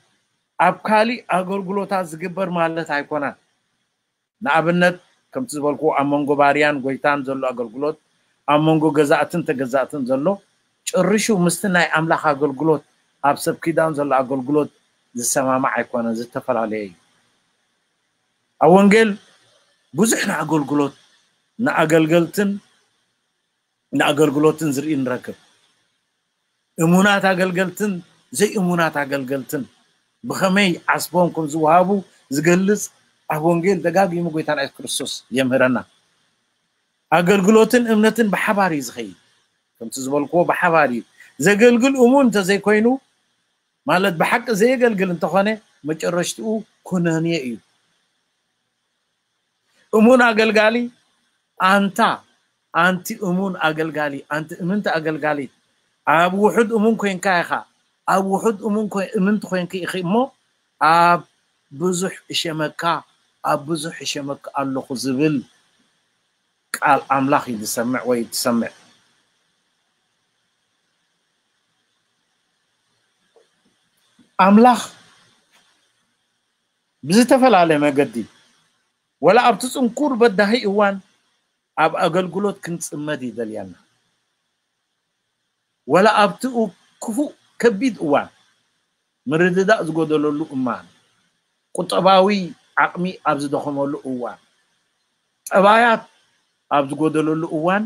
ابكالي اغلغلوتا زغبر مالت ايكونا نابنت كمتي زبلكو امونغو باريان غويتان زلو اغلغلوت امونغو غزاتن تغزاتن زلو. ጭርሹ ምስቲ ናይ ኣምላኽ ኣገልግሎት ኣብ ሰብ ኪዳን ዘሎ ኣገልግሎት ዝሰማማዕ ኣይኮነን ዝተፈላለየ እዩ ኣብ ወንጌል ብዙሕ ንኣገልግሎት ንኣገልገልትን ንኣገልግሎትን ዝርኢ ንረክብ እሙናት ኣገልገልትን ዘይእሙናት ኣገልገልትን ብከመይ ዓስቦም ከም ዝወሃቡ ዝገልፅ ኣብ ወንጌል ደጋጊሙ ጎይታና የሱስ ክርስቶስ የምህረና ኣገልግሎትን እምነትን ብሓባር እዩ ዝኸይድ كنت زملكو بحفاري زقل قل أمو أنت زي كوينو مالت بحق زي قل قل أنت خاني ما تقرشت أو كنانية إيو أمونا قل قالي أنت أنت أمون أقل قالي أنت أنت أقل قالي أبو حد أمون كوين كايخا أبو حد أمون كوين أنت كوين كي إخي مو أب بزح إشمكا أب بزح إشمكا اللو خزبل قال أملاخي تسمع ويتسمع ኣምላኽ ብዝተፈላለየ መገዲ ወላ ኣብቲ ፅንኩር በዳሂ እዋን ኣብ ኣገልግሎት ክንፅመድ ይደልየና ወላ ኣብቲ ክፉእ ከቢድ እዋን ምርድዳእ ዝጎደለሉ እማን ቁጠባዊ ዓቕሚ ኣብ ዝደኸመሉ እዋን ጠባያት ኣብ ዝጎደለሉ እዋን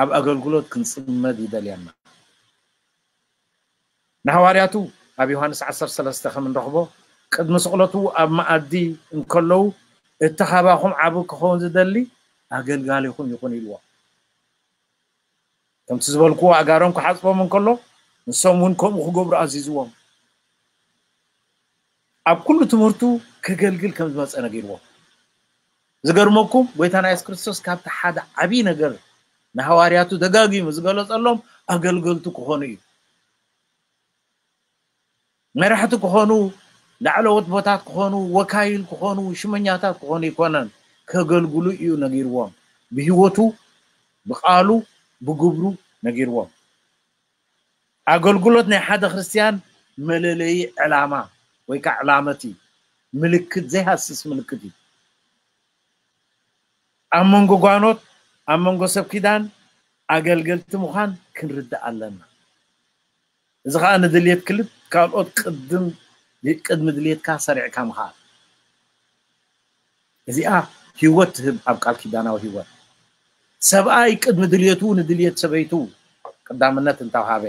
ኣብ ኣገልግሎት ክንፅመድ ይደልየና ንሓዋርያቱ ኣብ ዮሃንስ 13 ከምንረኽቦ ቅድሚ ስቕለቱ ኣብ መኣዲ እንከለዉ እቲ ሃባኹም ዓብ ክኸውን ዝደሊ ኣገልጋሊ ይኹን ይኹን ኢልዎ ከምቲ ዝበልክዎ ኣጋሮም ክሓፅቦም እንከሎ ንሶም እውን ከምኡ ክገብሩ ኣዚዝዎም ኣብ ኩሉ ትምህርቱ ከገልግል ከም ዝመፀ ነጊርዎም ዝገርመኩም ጎይታ ናይ የሱስ ክርስቶስ ካብቲ ሓደ ዓብይ ነገር ንሃዋርያቱ ደጋጊሙ ዝገለፀሎም ኣገልገልቲ ክኾኑ እዩ መራሕቲ ክኾኑ ላዕለዎት ቦታት ክኾኑ ወካይል ክኾኑ ሽመኛታት ክኾኑ ይኮነን ከገልግሉ እዩ ነጊርዎም ብሂወቱ ብቃሉ ብግብሩ ነጊርዎም ኣገልግሎት ናይ ሓደ ክርስትያን መለለይ ዕላማ ወይ ከዓ ዕላመት እዩ ምልክት ዘይሃስስ ምልክት እዩ ኣብ መንጎ ጓኖት ኣብ መንጎ ሰብ ኪዳን ኣገልገልቲ ምዃን ክንርዳእ ኣለና እዚ ከዓ ንድልየት ክልብ ካልኦት ቅድም ቅድሚ ድሌትካ ሰሪዕካ ምኻድ እዚኣ ሂወት ትህብ ኣብ ቃል ኪዳናዊ ሂወት ሰብኣይ ቅድሚ ድልየቱ ንድልየት ሰበይቱ ቀዳምነት እንተውሃበ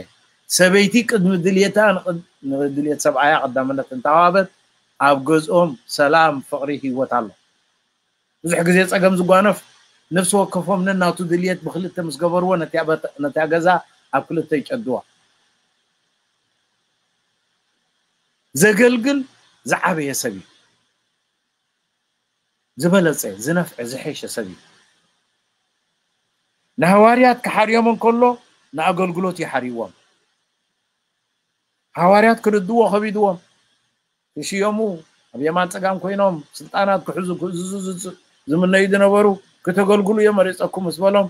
ሰበይቲ ቅድሚ ድልየታ ንድልየት ሰብኣያ ቀዳምነት እንተዋሃበት ኣብ ገዝኦም ሰላም ፍቅሪ ሂወት ኣሎ ብዙሕ ግዜ ፀገም ዝጓነፍ ነፍሲ ወከፎም ነናቱ ድልየት ብክልተ ምስ ገበርዎ ነታ ገዛ ኣብ ክልተ ይጨድዋ ዘገልግል ዝዓበየ ሰብ እዩ ዝበለፀ ዝነፍዐ ዝሐሸ ሰብ እዩ ንሃዋርያት ክሓርዮም እንከሎ ንኣገልግሎት ይሓርይዎም ሃዋርያት ክርድዎ ከቢድዎም ክሽየሙ ኣብ የማን ፀጋም ኮይኖም ስልጣናት ክሕዙ ክእዝዙ ዝምነዩ ዝነበሩ ክተገልግሉ እየ መሪፀኩም ምስ በሎም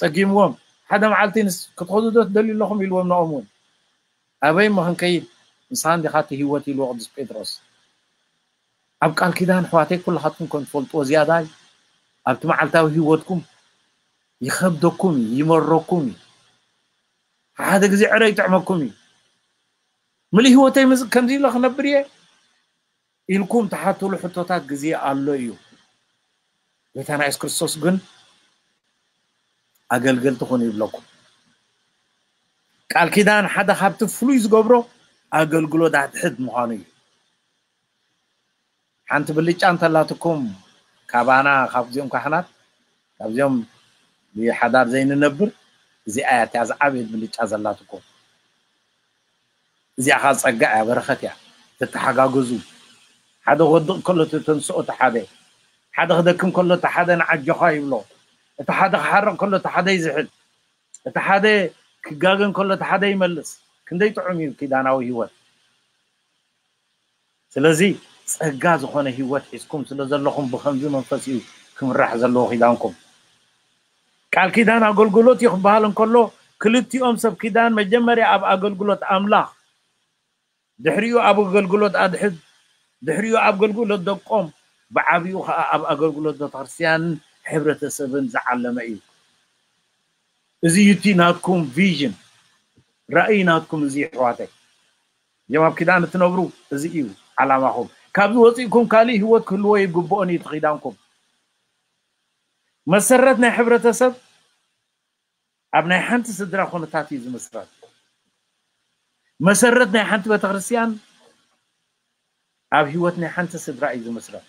ፀጊምዎም ሓደ መዓልቲ ክትኸዱ ዶ ትደልዩ ኣለኹም ኢልዎም ንኦም እውን ኣበይ ሞ ክንከይድ ምስሃን ዲኻ እቲ ሂወት ኢሉ ቅዱስ ጴጥሮስ ኣብ ቃል ኪዳን ኣሕዋተይ ኩላኻትኩም ከም ትፈልጥዎ ዝያዳይ ኣብቲ መዓልታዊ ሂወትኩም ይከብደኩም እዩ ይመረኩም እዩ ሓደ ግዜ ዕረ ይጥዕመኩም እዩ ምሉእ ሂወተይ ከምዚ ኢለ ክነብር እየ ኢልኩም ተሓትሉ ሕቶታት ግዜ ኣሎ እዩ ጌታና የሱስ ክርስቶስ ግን ኣገልገልቲ ኮኑ ይብለኩም ቃል ኪዳን ሓደ ካብቲ ፍሉይ ዝገብሮ ኣገልግሎት ኣትሕት ምዃኑ እዩ ሓንቲ ብልጫ እንተላትኩም ካባና ካብዚኦም ካሕናት ካብዚኦም ብሓዳር ዘይንነብር እዚኣ እያ እትያ ዝዓበየት ብልጫ ዘላትኩም እዚኣ ካ ፀጋ እያ በረኸት እያ ተተሓጋገዙ ሓደ ክወድቕ ከሎ ተንስኦ እቲ ሓደ ሓደ ክደክም ከሎ እቲ ሓደ ንዓጀኻ ይብሎ እቲ ሓደ ክሓርቕ ከሎ እቲ ሓደ ይዝሕል እቲ ሓደ ክጋገን ከሎ እቲ ሓደ ይመልስ ክንደይጥዑም እዩ ኪዳናዊ ሂወት ስለዚ ፀጋ ዝኾነ ሂወት ሒዝኩም ስለ ዘለኹም ብከምዚ መንፈስ እዩ ክምራሕ ዘለዎ ኪዳንኩም ቃል ኪዳን ኣገልግሎት እዩ ክበሃል እንከሎ ክልቲኦም ሰብ ኪዳን መጀመርያ ኣብ ኣገልግሎት ኣምላኽ ድሕሪኡ ኣብ ኣገልግሎት ኣድሕድ ድሕሪኡ ኣብ ኣገልግሎት ደቆም ብዓብዩ ከዓ ኣብ ኣገልግሎት ቤተክርስትያንን ሕብረተሰብን ዝዓለመ እዩ እዚ ዩቲ ናትኩም ቪዥን ረአይናትኩም እዚ ኣሕዋተይ እዮም ኣብ ኪዳን እትነብሩ እዚ እዩ ዓላማኹም ካብዚ ወፂእኩም ካሊእ ሂወት ክህልዎ ይግብኦን እዩ ትኺዳንኩም መሰረት ናይ ሕብረተሰብ ኣብ ናይ ሓንቲ ስድራ ኩነታት እዩ ዝምስረት መሰረት ናይ ሓንቲ ቤተክርስትያን ኣብ ሂወት ናይ ሓንቲ ስድራ እዩ ዝምስረት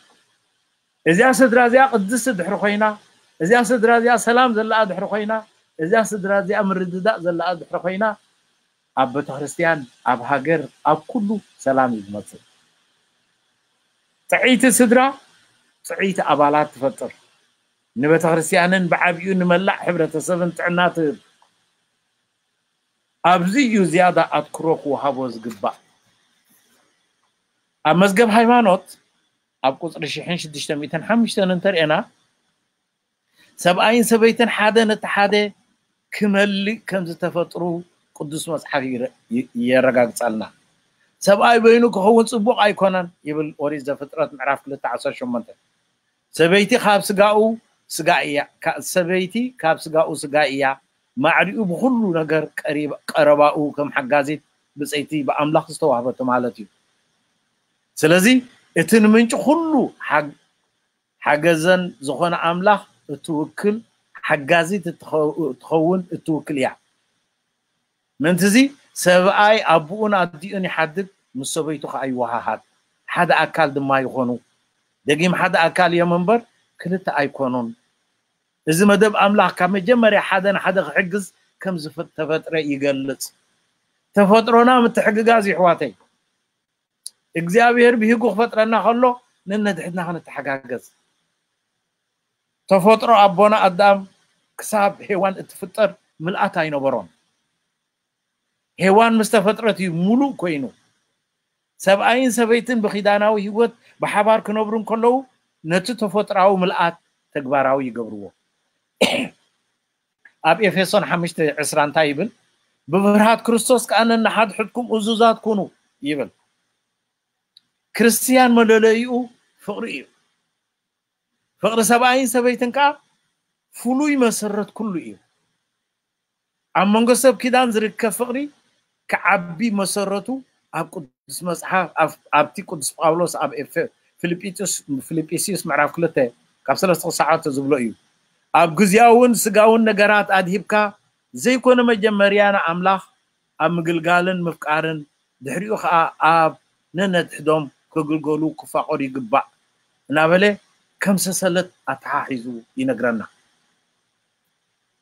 እዚኣ ስድራ እዚኣ ቅድስቲ ድሕሪ ኮይና እዚኣ ስድራ እዚኣ ሰላም ዘለኣ ድሕሪ ኮይና እዚኣ ስድራ እዚኣ ምርድዳእ ዘለኣ ድሕሪ ኮይና أب بتهرستيان أب هاجر أب كله سلام يمتصر تعيت السدرة تعيت أبالات تفطر نبت هرستيانن بعبيون ملع حبرة سفن تعنات أبزيو زيادة أتكروك وهابوز قبا أب مزقب هايمانوت أب قوز رشيحين شدشتا ميتن حمشتن انتر أنا سبعين سبيتن حادن التحادي كمالي كمز تفطرو ቅዱስ መፅሓፍ የረጋግፃልና ሰብኣይ በይኑ ክኸውን ፅቡቅ ኣይኮነን ይብል ኦሪት ዘፍጥረት ምዕራፍ 218 ሰበይቲ ካብ ስጋኡ ስጋ እያ ሰበይቲ ካብ ስጋኡ ስጋ እያ ማዕሪኡ ብኩሉ ነገር ቀረባኡ ከም ሓጋዚት ብፀይቲ ብኣምላኽ ዝተዋህበቶ ማለት እዩ ስለዚ እቲ ንምንጪ ኩሉ ሓገዘን ዝኾነ ኣምላኽ እትውክል ሓጋዚት እትኸውን እትውክል እያ منتزي سبعي أبونا أديوني حدد مصبيتو خاي أيوة هاد حدا أكال دم ما يخونو دقيم حدا أكال يمنبر كلتا أي كونون إذا ما دب أملاح كامي جمري حدا حدا حقز كم زفت تفترة يقلت. تفترونا متحققاز يحواتي إكزيابير بيهيقو فترنا خلو ننا دحدنا خان التحقاقز تفترو أبونا أدام كساب حيوان اتفتر ملقاتا ينبرون هيوان مستفترتي ملو كوينو سبعين سبيتن بخيداناو هيوت بحبار كنبرون كلو نتو تفتراو ملآت تقباراو يقبروه أب إفسون حمشت عسران تايبل ببرهات كريستوس كأن نحد حدكم أزوزات كونوا يبل ክርስቲያን መለለይኡ ፍቅሪ እዩ። ፍቅሪ ሰብኣይን ሰበይትን ከዓ ፍሉይ መሰረት ኩሉ እዩ። ኣብ መንጎ ሰብ ኪዳን كعبي مسرته ኣብ ቅዱስ መፅሓፍ ኣብቲ ቅዱስ ጳውሎስ ኣብ ፊልጵስዩስ ምዕራፍ ክልተ ካብ ሰለስተ ክሳዓተ ዝብሎ እዩ ኣብ ግዜያውን ስጋውን ነገራት ኣድሂብካ ዘይኮነ መጀመርያ ንኣምላኽ ኣብ ምግልጋልን ምፍቃርን ድሕሪኡ ከዓ ኣብ ነነትሕዶም ክግልገሉ ክፋቐዱ ይግባእ እናበለ ከም ሰሰለት ኣተሓሒዙ ይነግረና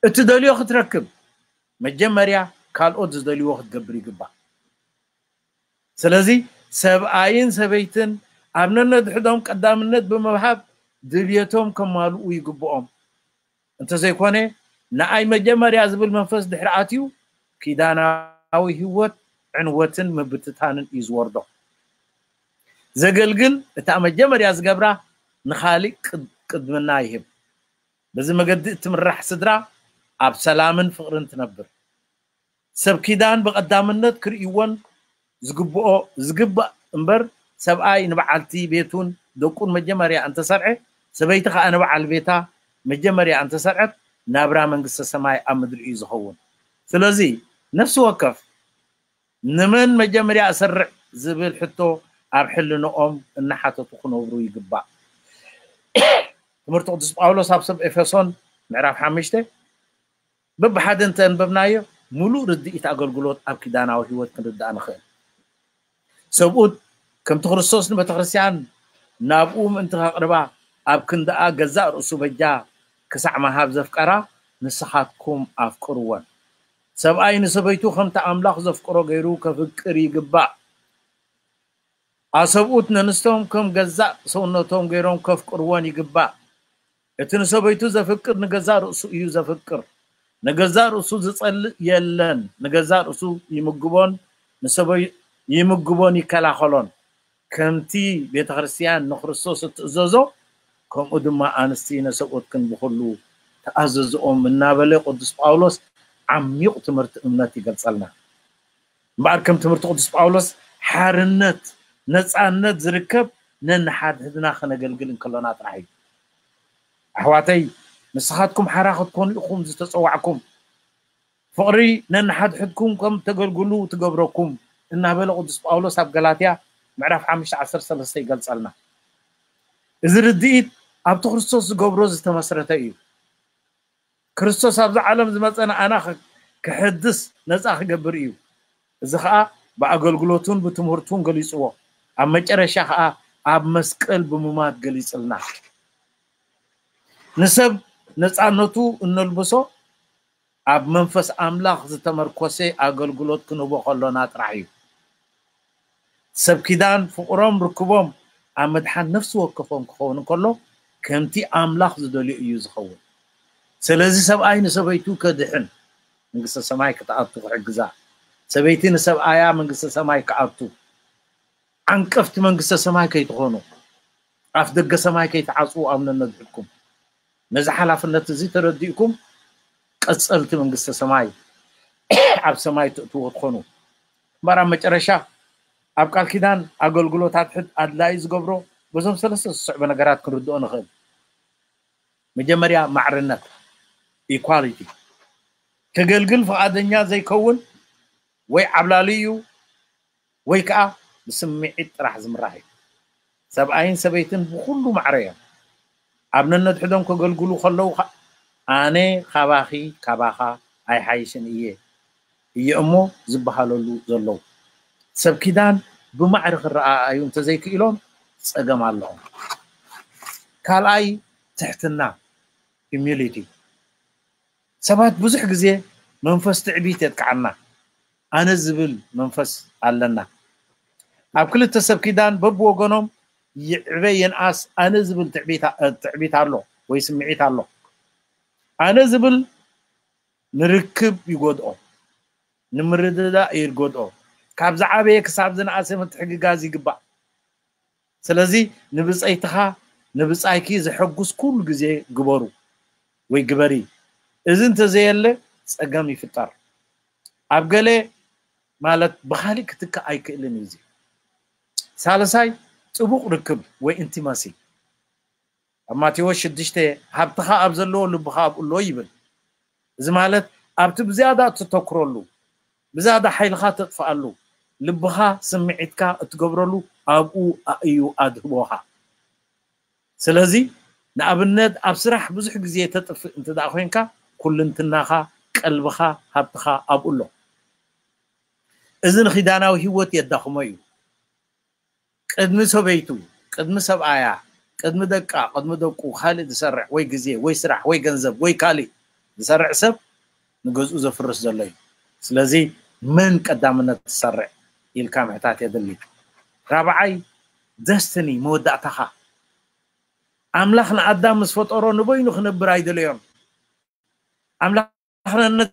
እቲ ደልዮ ክትረክብ መጀመርያ ካልኦት ዝደልይዎ ክትገብር ይግባእ ስለዚ ሰብኣይን ሰበይትን ኣብ ነነድሕዶም ቀዳምነት ብምብሃብ ድልየቶም ከማልኡ ይግብኦም እንተዘይኮነ ንኣይ መጀመርያ ዝብል መንፈስ ድሕሪ ኣትዩ ኪዳናዊ ህወት ዕንወትን ምብትታንን እዩ ዝወርዶ ዘገልግል እታ መጀመርያ ዝገብራ ንካሊእ ቅድምና ይህብ በዚ መገዲ እትምራሕ ስድራ ኣብ ሰላምን ፍቅርን ትነብር سب كيدان بقدام النت كريون زقب أو زقب أمبر سب أي نبعلتي بيتون دكون مجمري أنت سرعة سبيت خا أنا بعل بيتا مجمري أنت سرعة نابرا من قصة سماي أمدر يزهون فلزي نفس وقف نمن مجمري أسرع زبل حتو أرحل نقوم النحات تخن تكون يقبع مرتق دس بقوله سب سب إفسون معرف حمشته ببحد أنت ببنايو ሙሉእ ርድኢት ኣገልግሎት ኣብ ኪዳናዊ ሂወት ክንርዳእ ንኽእል ሰብኡት ከምቲ ክርስቶስ ንቤተክርስትያን ናብኡ ምእንቲ ከቅርባ ኣብ ክንደኣ ገዛእ ርእሱ በጃ ክሳዕ መሃብ ዘፍቀራ ንስኻትኩም ኣፍቅርዎን ሰብኣይ ንሰበይቱ ከምቲ ኣምላኽ ዘፍቅሮ ገይሩ ከፍቅር ይግባእ ኣብ ሰብኡት ንኣንስቶም ከም ገዛእ ሰውነቶም ገይሮም ከፍቅርዎን ይግባእ እቲ ንሰበይቱ ዘፍቅር ንገዛ ርእሱ እዩ ዘፍቅር ንገዛ ርእሱ ዝፀልእ የለን ንገዛ ርእሱ ይምግቦን ንሰበይ ይምግቦን ይከላኸሎን ከምቲ ቤተክርስትያን ንክርስቶስ እትእዘዞ ከምኡ ድማ ኣንስቲ ነሰብኦትክን ብኩሉ ተኣዘዝኦም እናበለ ቅዱስ ጳውሎስ ዓሚቕ ትምህርቲ እምነት ይገልፀልና እምበኣር ከም ትምህርቲ ቅዱስ ጳውሎስ ሓርነት ነፃነት ዝርከብ ነንሓድሕድና ክነገልግል እንከለና ጥራሕ እዩ ኣሕዋተይ ንስኻትኩም ሓራ ክትኮኑ ኢኹም ዝተፀዋዕኩም ፍቕሪ ነናሓድሕድኩም ከም ተገልግሉ ትገብረኩም እናበለ ቅዱስ ጳውሎስ ኣብ ገላትያ ምዕራፍ 513 ይገልፀልና እዚ ርድኢት ኣብቲ ክርስቶስ ዝገብሮ ዝተመስረተ እዩ ክርስቶስ ኣብዚ ዓለም ዝመፀና ኣነ ክሕድስ ነፃ ክገብር እዩ እዚ ከዓ ብኣገልግሎቱን ብትምህርቱን ገሊፅዎ ኣብ መጨረሻ ከዓ ኣብ መስቀል ብምማት ገሊፅልና ንሰብ ነፃነቱ እነልብሶ ኣብ መንፈስ ኣምላኽ ዝተመርኮሰ ኣገልግሎት ክንቦ ከሎና ጥራሕ እዩ ሰብ ኪዳን ፍቅሮም ርክቦም ኣብ መድሓን ነፍሲ ወከፎም ክኸውን ከሎ ከምቲ ኣምላኽ ዝደልዩ እዩ ዝኸውን ስለዚ ሰብኣይ ንሰበይቱ ከድሕን መንግስተ ሰማይ ክትኣቱ ክሕግዛ ሰበይቲ ንሰብኣያ መንግስተ ሰማይ ክኣቱ ዓንቀፍቲ መንግስተ ሰማይ ከይትኾኑ ኣፍ ደገ ሰማይ ከይትዓፅኡ ኣብ ነነድሕኩም نزح على فنات زيت رديكم قصرت من قصة سماي عب سماي تقتو وتخونو برا مترشا عب قال كدان أقول قلو تاتحد أدلايز قبرو بزم سلسة صعبة نقرات كردو نخل مجمريا معرنات إيكواليتي تقل قل فقادنيا زي كون وي عبلاليو ويكا بسمعت راح زمراهي سبعين سبيتين بخلو معريه ኣብነነት ሕዶም ከገልግሉ ከለዉ ኣነ ካባኺ ካባኻ ኣይሓይሽን እየ እየ እሞ ዝበሃለሉ ዘለዉ ሰብ ኪዳን ብማዕሪ ክረኣኣዩ እንተዘይክኢሎም ፀገም ኣለኹም ካልኣይ ትሕትና ኢሚሊቲ ሰባት ብዙሕ ግዜ መንፈስ ትዕቢት የጥቅዓና ኣነ ዝብል መንፈስ ኣለና ኣብ ክልተ ሰብ ኪዳን በብወገኖም يعبين أس أنا زبل تعبيت تعبيت على له ويسمعيت على له أنا نركب يقود أو. نمرد دا يرقود أو. كابز عبيك سابزن أسمع تحكي غازي قبع. سلازي نبس أي تها نبس أي كيز حقوس كل جزي قبرو ويقبري. إذن تزيل سأقام يفتر أبقالي مالت بخالي كتك أي كإلي نزي سالساي صبوق ركب وانتي ماسي اما تيوش شدشته هبتها ابزلو لبها ابلو يبل زي مالت ابت بزياده تتكرلو بزياده حيلها تطفالو لبها سمعتك تقبرلو ابو ايو ادبوها سلازي نابنت ابسرح بزح غزي تطف انت دا خوينكا كل انتناخا قلبها هبتها ابلو اذن خداناوي هوت يدخمو ቅድሚ ሰበይቱ ቅድሚ ሰብኣያ ቅድሚ ደቃ ቅድሚ ደቁ ካልእ ዝሰርሕ ወይ ግዜ ወይ ስራሕ ወይ ገንዘብ ወይ ካልእ ዝሰርሕ ሰብ ንገዝኡ ዘፍርስ ዘሎ እዩ ስለዚ መን ቀዳምነት ትሰርዕ ኢልካ ምሕታት የድሊ ራብዓይ ደስትኒ መወዳእታኻ ኣምላኽ ንኣዳም ምስ ፈጠሮ ንበይኑ ክነብር ኣይደለዮም ኣምላኽነት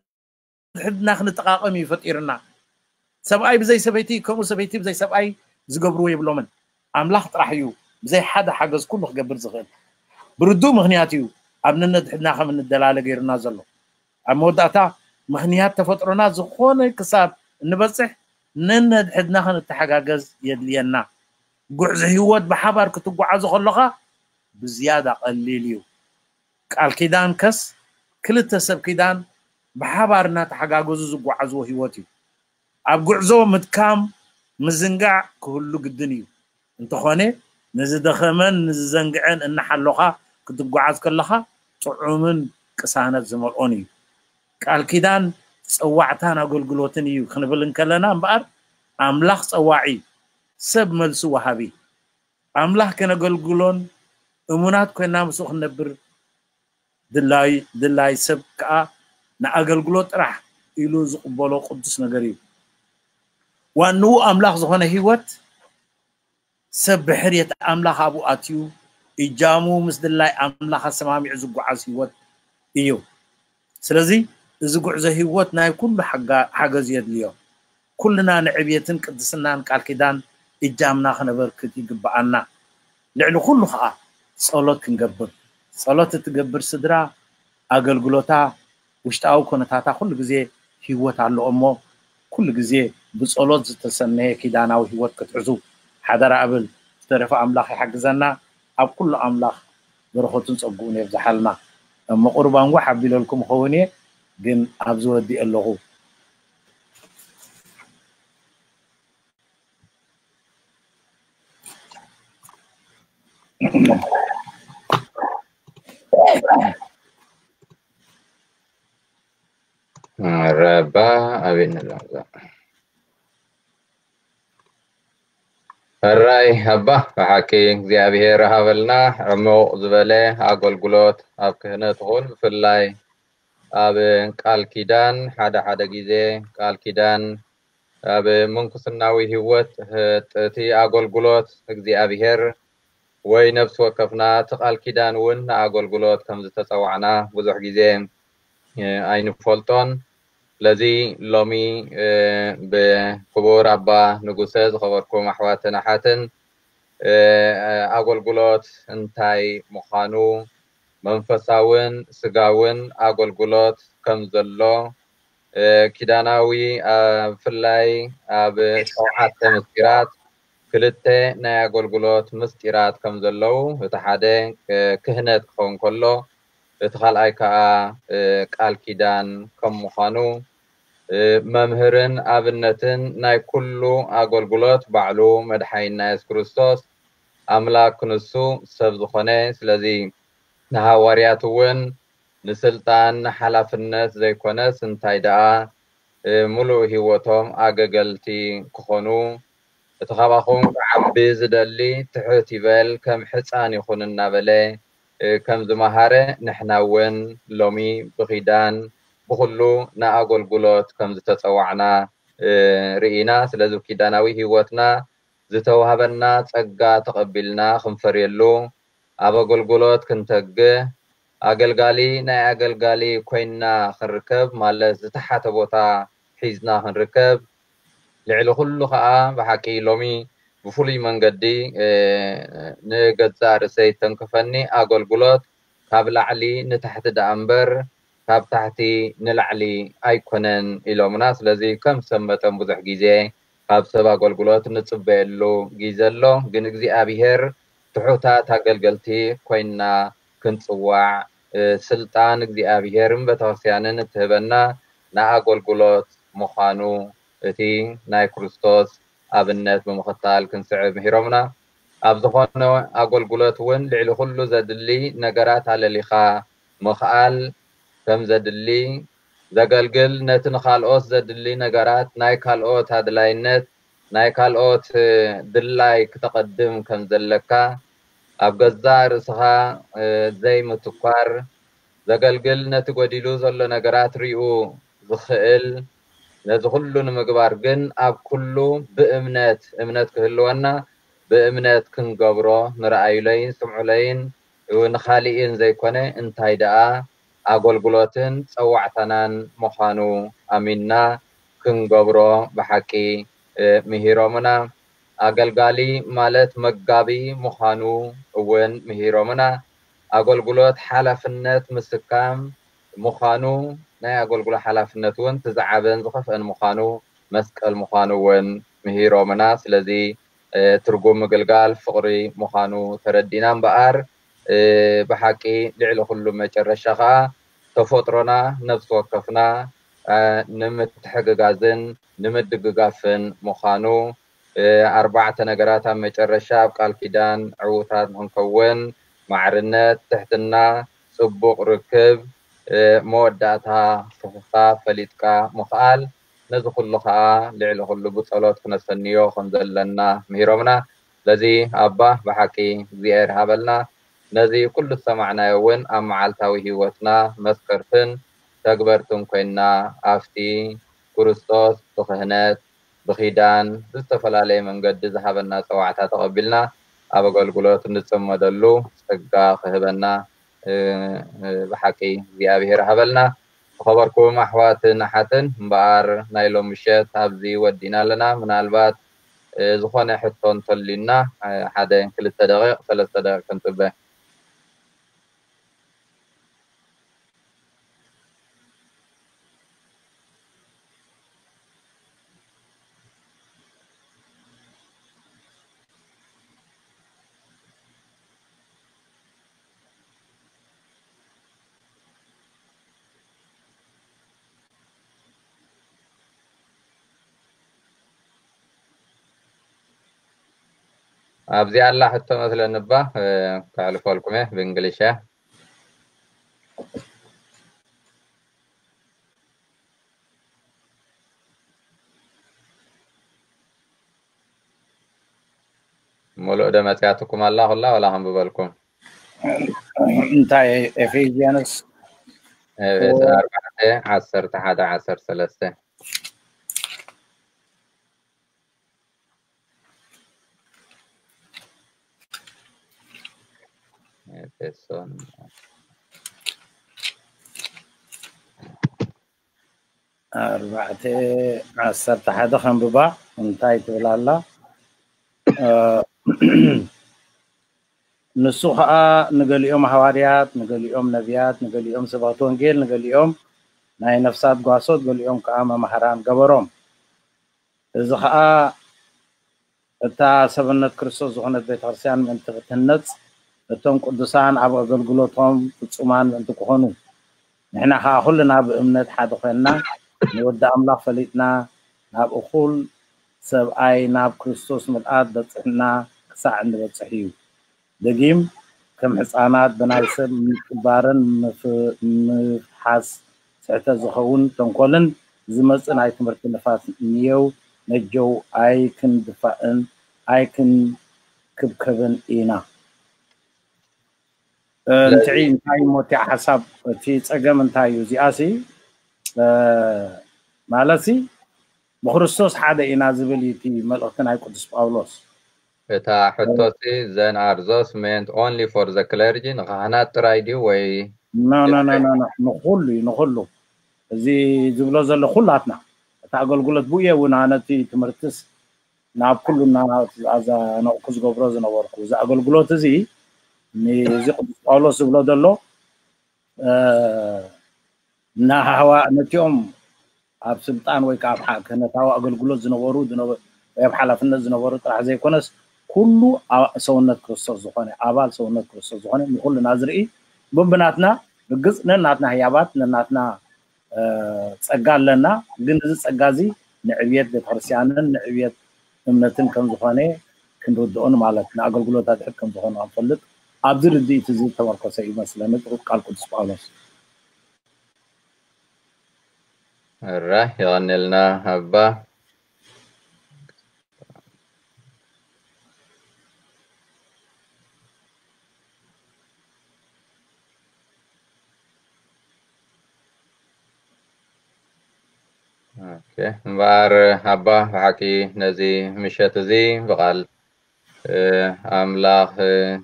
ሕድና ክንጠቃቐም እዩ ፈጢርና ሰብኣይ ብዘይ ሰበይቲ ከምኡ ሰበይቲ ብዘይ ሰብኣይ زقبرو بلومن أملاخ طرحيو زي حدا حاجز كل خجبر زغل بردو مهنياتيو أمن ندحنا خم الدلالة غير نازلو أم وداتا مهنيات تفطرنا زخون كساب نبصح ننحدنا خم التحجز يدلينا جوز هيود بحبر كتب جوز خلقه بزيادة قليليو الكيدان كس كل التسب كيدان بحبرنا تحجز جوز جوز هيوتي أب جوزو متكام مزنقع كهلو قدنيو انت خواني نزي دخمن نزي ان حلوخا كتب قعاز كلها طعومن كسانة زمرقوني قال كيدان سواعتان أقول قلوتنيو خنفلن كلنا مبار املاخ سواعي سب ملسو وحابي املاخ كنا قول امونات كنا مسوخ نبر دلاي دلاي سب كا نا أقول قلوت راح يلوز قدس نقريب ዋንኡ ኣምላኽ ዝኾነ ሂወት ሰብ ብሕርየት ኣምላኽ ኣብኡ ኣትዩ እጃሙ ምስ ድላይ ኣምላኽ ኣሰማሚዑ ዝጓዓዝ ሂወት እዩ ስለዚ እዚ ጉዕዞ ሂወት ናይ ኩሉ ሓገዝ የድልዮ ኩልና ንዕብየትን ቅድስናን ቃል ኪዳን እጃምና ክነበርክት ይግበኣና ልዕሊ ኩሉ ከዓ ጸሎት ክንገብር ጸሎት እትገብር ስድራ ኣገልግሎታ ውሽጣዊ ኩነታታ ኩሉ ግዜ ሂወት ኣለኦ እሞ ኩሉ ግዜ ብፀሎት ዝተሰነየ ኪዳናዊ ሂወት ክትዕዙ ሓደራ እብል ዝተረፈ ኣምላኽ ይሓግዘና ኣብ ኩሉ ኣምላኽ በረኸቱን ፀጉኡን የብዝሓልና እሞ ቁርባን ጓ ሓቢለልኩም ይኸውን እየ ግን ኣብዚ ወዲእ ኣለኹ
مرحبا أبينا الله ሕራይ ሃባ ብሓቂ እግዚኣብሔር ሃበልና ዕሙቕ ዝበለ ኣገልግሎት ኣብ ክህነት ይኹን ብፍላይ ኣብ ቃል ኪዳን ሓደ ሓደ ግዜ ቃል ኪዳን ኣብ ምንኩስናዊ ህወት እቲ ኣገልግሎት እግዚኣብሔር ወይ ነብሲ ወከፍና እቲ ቃል ኪዳን እውን ንኣገልግሎት ከም ዝተፀዋዕና ብዙሕ ግዜ ኣይንፈልጦን ስለዚ ሎሚ ብክቡር ኣባ ንጉሰ ዝኸበርኩም ኣሕዋትን ኣሓትን ኣገልግሎት እንታይ ምዃኑ መንፈሳውን ስጋውን ኣገልግሎት ከም ዘሎ ኪዳናዊ ብፍላይ ኣብ ሸውዓተ ምስጢራት ክልተ ናይ ኣገልግሎት ምስጢራት ከም ዘለው እቲ ሓደ ክህነት ክኸውን ከሎ እቲ ካልኣይ ከዓ ቃል ኪዳን ከም ምዃኑ መምህርን ኣብነትን ናይ ኩሉ ኣገልግሎት ባዕሉ መድሓይና የሱስ ክርስቶስ ኣምላክ ንሱ ሰብ ዝኾነ ስለዚ ንሃዋርያት እውን ንስልጣን ሓላፍነት ዘይኮነስ እንታይ ደኣ ሙሉእ ሂወቶም ኣገገልቲ ክኾኑ እቲ ኻባኹም ክዓቢ ዝደሊ ትሕት ይበል ከም ሕፃን ይኹን እናበለ ከም ዝመሃረ ንሕና እውን ሎሚ ብኺዳን ብኩሉ ንኣገልግሎት ከም ዝተፀዋዕና ርኢና ስለዚ ኪዳናዊ ሂወትና ዝተዋሃበና ፀጋ ተቐቢልና ክንፈርየሉ ኣብ ኣገልግሎት ክንተግህ ኣገልጋሊ ናይ ኣገልጋሊ ኮይንና ክንርከብ ማለት ዝተሓተ ቦታ ሒዝና ክንርከብ ልዕሊ ኩሉ ከዓ ብሓቂ ሎሚ ብፍሉይ መንገዲ ንገዛእ ርእሰይ ተንክፈኒ ኣገልግሎት ካብ ላዕሊ ንታሕቲ ደኣ እምበር ካብ ታሕቲ ንላዕሊ ኣይኮነን ኢሎምና። ስለዚ ከም ሰመጠን ብዙሕ ግዜ ካብ ሰብ ኣገልግሎት ንፅበየሉ ግዜ ኣሎ። ግን እግዚኣብሄር ትሑታት ኣገልገልቲ ኮይንና ክንፅዋዕ ስልጣን እግዚኣብሄርን ቤተክርስትያንን እትህበና ንኣገልግሎት ምዃኑ እቲ ናይ ክርስቶስ ኣብነት ብምኽታል ክንስዕብ ምሂሮምና ኣብ ዝኾነ ኣገልግሎት እውን ልዕሊ ኩሉ ዘድሊ ነገራት ኣለሊኻ ምኽኣል ከም ዘድሊ ዘገልግል ነቲ ንካልኦት ዘድሊ ነገራት ናይ ካልኦት ኣድላይነት ናይ ካልኦት ድላይ ክተቐድም ከም ዘለካ ኣብ ገዛ ርእስኻ ዘይምትኳር ዘገልግል ነቲ ጎዲሉ ዘሎ ነገራት ርኡ ዝኽእል ነዚ ኩሉ ንምግባር ግን ኣብ ኩሉ ብእምነት እምነት ክህልወና ብእምነት ክንገብሮ ንረኣዩለይን ስምዑለይን ንካሊእን ዘይኮነ እንታይ ደኣ ኣገልግሎትን ፀዋዕታናን ምዃኑ ኣሚንና ክንገብሮ ብሓቂ ምሂሮምና ኣገልጋሊ ማለት መጋቢ ምዃኑ እውን ምሂሮምና ኣገልግሎት ሓላፍነት ምስካም ምዃኑ ናይ ኣገልግሎ ሓላፍነት እውን ትዛዓበን ዝኸፍአን ምዃኑ መስቀል ምዃኑ እውን ምሂሮምና ስለዚ ትርጉም ምግልጋል ፍቕሪ ምዃኑ ተረዲና እምበኣር ብሓቂ ልዕሊ ኩሉ መጨረሻ ከዓ ተፈጥሮና ነብሲ ወከፍና ንምትሕግጋዝን ንምድግጋፍን ምዃኑ ኣርባዕተ ነገራት ኣብ መጨረሻ ኣብ ቃል ኪዳን ዕዉታት ንክንከውን ማዕርነት ትሕትና ፅቡቕ ርክብ መወዳእታ ስፍፋ ፈሊጥካ ምኽኣል ነዚ ኩሉ ከዓ ልዕሊ ኩሉ ብፀሎት ክነሰንዮ ከም ዘለና ምሂሮምና ስለዚ ኣባ ብሓቂ እግዚኣብሔር ሃበልና ነዚ ኩሉ ዝሰማዕናዮ እውን ኣብ መዓልታዊ ሂወትና መስክርትን ተግበርትን ኮይንና ኣብቲ ክርስቶስ ብክህነት ብኪዳን ብዝተፈላለየ መንገዲ ዝሃበና ፀዋዕታ ተቐቢልና ኣብ ኣገልግሎት እንፅመደሉ ፀጋ ክህበና ብሓቂ እግዚኣብሄር ሃበልና ንኸበርኩም ኣሕዋትን ኣሓትን እምበኣር ናይ ሎም ምሸት ኣብዚ ወዲና ኣለና ምናልባት ዝኾነ ሕቶ እንተልዩና ሓደ ክልተ ደቂቕ ሰለስተ ደቂቕ ክንፅበ ኣብዚ ኣላ ሕቶ መስለኒ ባ ካዕልፈልኩም እየ ብእንግሊሽ እያ ሙሉእ ዶ መፅያትኩም ኣላ ኩላ ወላ ክንብበልኩም
እንታይ
ኣርባዕተ ዓሰርተ ሓደ ዓሰርተ ሰለስተ son.
أربعة عشر تحت خم ببع انتهيت ولا لا نسخة نقول يوم حواريات نقول يوم نبيات نقول يوم سبعتون جيل نقول يوم ناي نفسات قاصد نقول يوم كأمة مهران قبرهم. إذا خاء آه، تا سبنت كرسوس هنا بيت عرسان من تغتنت እቶም ቅዱሳን ኣብ ኣገልግሎቶም ፍፁማን እንትክኾኑ ንሕና ከዓ ኩልና ብእምነት ሓደ ኮይንና ንወዲ ኣምላኽ ፈሊጥና ናብ እኹል ሰብኣይ ናብ ክርስቶስ ምልኣት በፅሕና ክሳዕ እንበፅሕ እዩ ደጊም ከም ህፃናት ብናይ ሰብ ምቅባርን ምፍሓስ ስሕተ ዝኸውን ተንኮልን ዝመፅእ ናይ ትምህርቲ ንፋስ እኒየው ነጀው ኣይክንድፋእን ኣይክንክብከብን ኢና እንታይ እንታይ ሞቲ ሓሳብ እቲ ፀገም እንታይ እዩ እዚኣ ሲ ማለት ሲ ብክርስቶስ ሓደ ኢና ዝብል እቲ መልእኽቲ ናይ ቅዱስ ጳውሎስ
እታ ሕቶ ሲ ዘን ኣር ዞስ ሜንት ኦንሊ ፎር ዘ ክለርጂ ንካህናት ጥራይ ድዩ ወይ
ንኩሉ እዩ ንኩሉ እዚ ዝብሎ ዘሎ ኩላትና እታ ኣገልግሎት ብእየ እውን ኣነቲ ትምህርትስ ናብ ኩሉና ኣዛ ነቑ ዝገብሮ ዝነበርኩ እዚ ኣገልግሎት እዚ ni Paulus ዝብሎ ዘሎ ናሃዋ ነቲኦም ኣብ ስልጣን ወይ ከዓ ኣብ ክህነታዊ ኣገልግሎት ዝነበሩ ወይ ኣብ ሓላፍነት ዝነበሩ ጥራሕ ዘይኮነስ ኩሉ ሰውነት ክርስቶስ ዝኾነ ኣባል ሰውነት ክርስቶስ ዝኾነ ንኩሉና ዝርኢ ብብናትና ርግፅ ነናትና ህያባት ነናትና ፀጋ ኣለና ግን እዚ ፀጋ እዚ ንዕብየት ቤተክርስትያንን ንዕብየት እምነትን ከም ዝኾነ ክንርድኦን ማለት ንኣገልግሎታት ሕድ ከም ዝኾነ ንፈልጥ ኣብዚ ርድኢት እዚ ተመርኮሰ እዩ መስለኒ ጥሩት ቃል ቅዱስ ጳውሎስ
ራ ይቀኒልና ኣባ እምበኣር ኣባ ብሓቂ ነዚ ምሸት እዚ ብቓል እ፣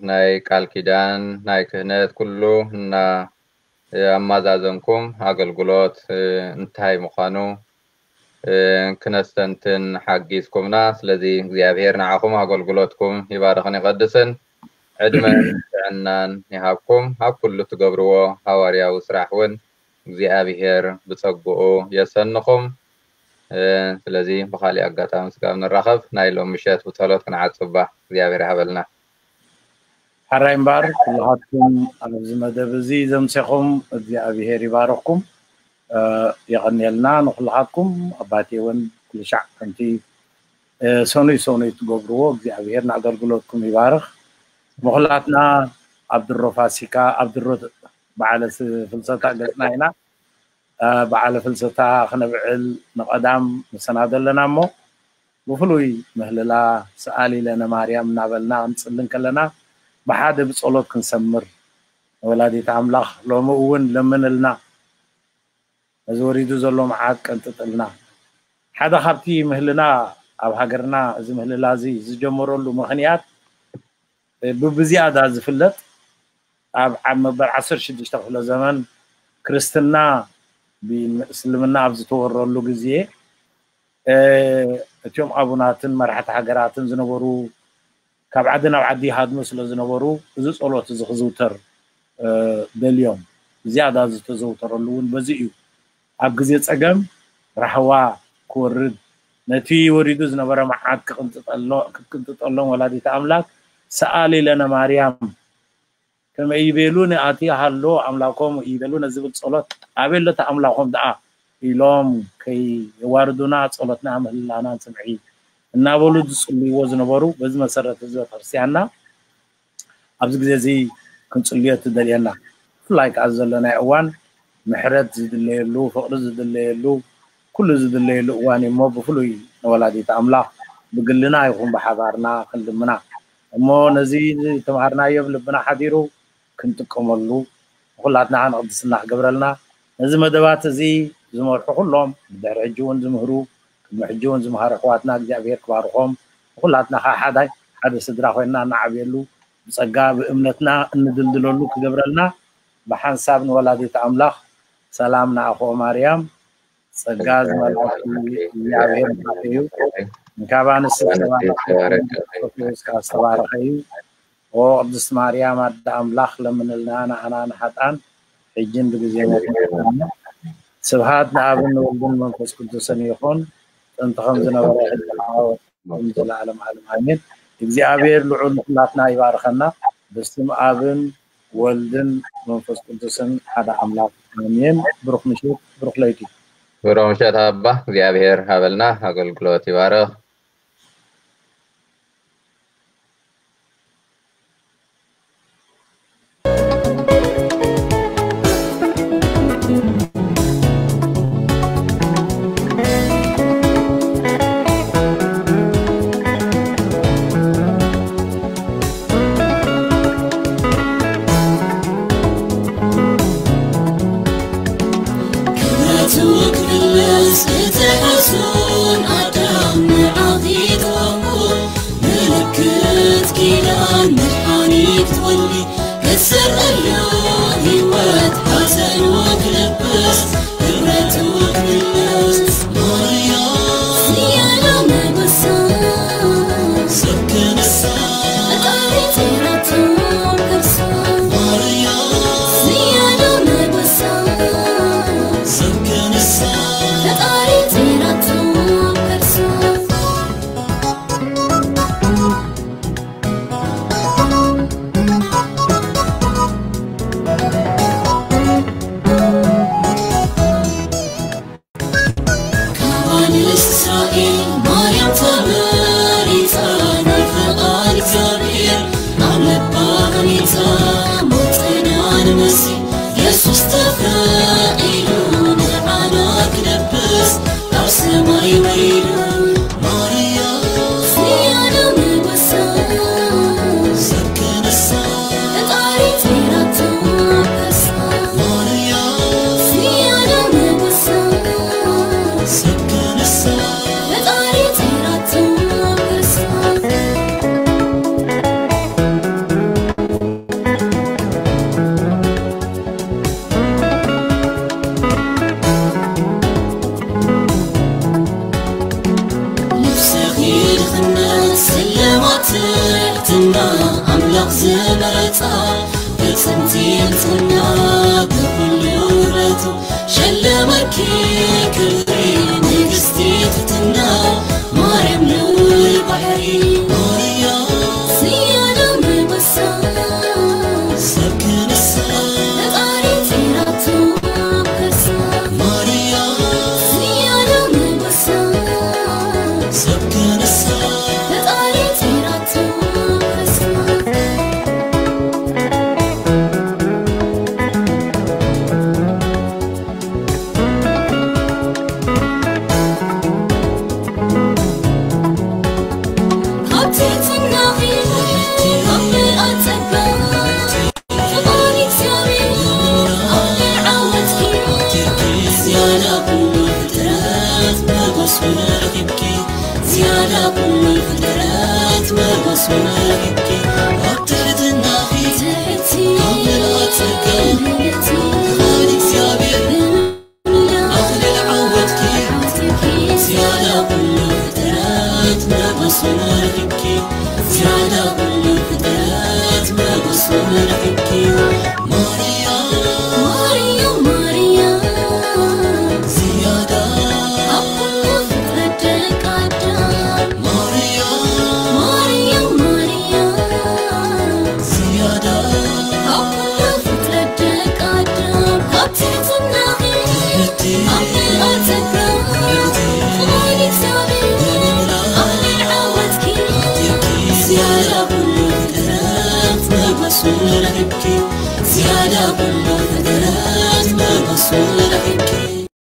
ናይ ቃል ኪዳን ናይ ክህነት ኩሉ እና ኣመዛዘንኩም ኣገልግሎት እንታይ ምዃኑ ክነስተንትን ሓጊዝኩምና። ስለዚ እግዚኣብሔር ንዓኹም ኣገልግሎትኩም ይባርኽን ይቐድስን። ዕድመን ጥዕናን ይሃብኩም። ኣብ ኩሉ ትገብርዎ ሃዋርያዊ ስራሕ እውን እግዚኣብሔር ብፀጉኡ የሰንኹም ስለዚ ብካሊእ ኣጋጣሚ ስጋብ ንራኸብ ናይ ሎም ምሸት ብተሎት ክንዓት ፅባሕ እግዚኣብሔር ይሃበልና
ሓራይ እምበር ኩላሃትኩም ኣብዚ መደብ እዚ ዘምሴኹም እግዚኣብሄር ይባረኽኩም ይቀኒልና ንኩላሃትኩም ኣባቴ እውን ኩልሻዕ ከምቲ ሰኑይ ሰኑይ ትገብርዎ እግዚኣብሄር ንኣገልግሎትኩም ይባርኽ ምኩላትና ኣብ ድሮ ፋሲካ ኣብ ድሮ በዓለ ፍልሰታ ገፅና ኢና በዓለ ፍልስታ ክነብዕል ንቐዳም ምሰና ዘለና እሞ ብፍሉይ ምህልላ ሰኣሊ ለነ ማርያም እናበልና ክንፅልን ከለና ብሓደ ብፀሎት ክንሰምር ወላዲት ኣምላኽ ሎሚ እውን ለምንልና እዚ ወሪዱ ዘሎ መዓት ቀንጥጥልና ሓደ ካብቲ ምህልና ኣብ ሃገርና እዚ ምህልላ እዚ ዝጀመረሉ ምክንያት ብብዝያዳ ዝፍለጥ ኣብ መበል 16 ክፍለ ዘመን ክርስትና ብእስልምና ኣብ ዝተወረሉ ግዜ እትዮም ኣቡናትን መራሕቲ ሃገራትን ዝነበሩ ካብ ዓዲ ናብ ዓዲ ይሃድሙ ስለ ዝነበሩ እዚ ፀሎት እዚ ክዝውተር ደልዮም ዝያዳ ዝተዘውተረሉ እውን በዚ እዩ ኣብ ግዜ ፀገም ራህዋ ክወርድ ነቲ ወሪዱ ዝነበረ መዓት ክቅንጥጠሎም ወላዲት ኣምላክ ሰኣሊ ለነ ማርያም كما يبلون اتي هالو املاكم يبلون زب صلات. ابل تا املاكم دا يلوم كي واردونا صلات. نعم لنا نعم، سمعي. نا بولد صلي وزن برو بز مسرت زو فرسيانا أبز غزي كنت صليت دليانا لايك ازلنا نعم، اوان محرت زد الليلو فقر زد الليلو كل زد الليلو واني مو بفلوي ولادي تأملا. بقلنا يكون بحضارنا خلمنا. مو نزيد تمهرنا يبلبنا حديرو ክንጥቀመሉ ኩላትና ንቅድስና ክገብረልና ነዚ መደባት እዚ ዝመርሑ ኩሎም ብድሕሪ ሕጂ እውን ዝምህሩ ቅድሚ ሕጂ እውን ዝምሃሩ ኣሕዋትና እግዚኣብሔር ክባርኾም ኩላትና ከዓ ሓዳይ ሓደ ስድራ ኮይንና እናዓብየሉ ብፀጋ ብእምነትና እንድልድለሉ ክገብረልና ብሓንሳብ ንወላዲት ኣምላኽ ሰላም ንኣኾ ማርያም ፀጋ ዝመልኣቱ እግዚኣብሔር እዩ እንካባ ንስ ዝተባረከ እዩ ቅድስቲ ማርያም ኣደ ኣምላኽ ለምንልናና ኣናን ሓጣን ሕጂን ብግዜ ስብሃት ንኣብን ወልድን መንፈስ ቅዱስን ይኹን ጥንቲ ከም ዝነበረ ዘለዓለም ዓለም ኣሜን እግዚኣብሔር ልዑል ኩላትና ይባርኸና ብስም ኣብን ወልድን መንፈስ ቅዱስን ሓደ ኣምላክ ኣሜን ብሩክ ምሽት ብሩክ ለይቲ
ብሩክ ምሽት ኣባ እግዚኣብሔር ሃበልና ኣገልግሎት ይባርኽ
ኣብ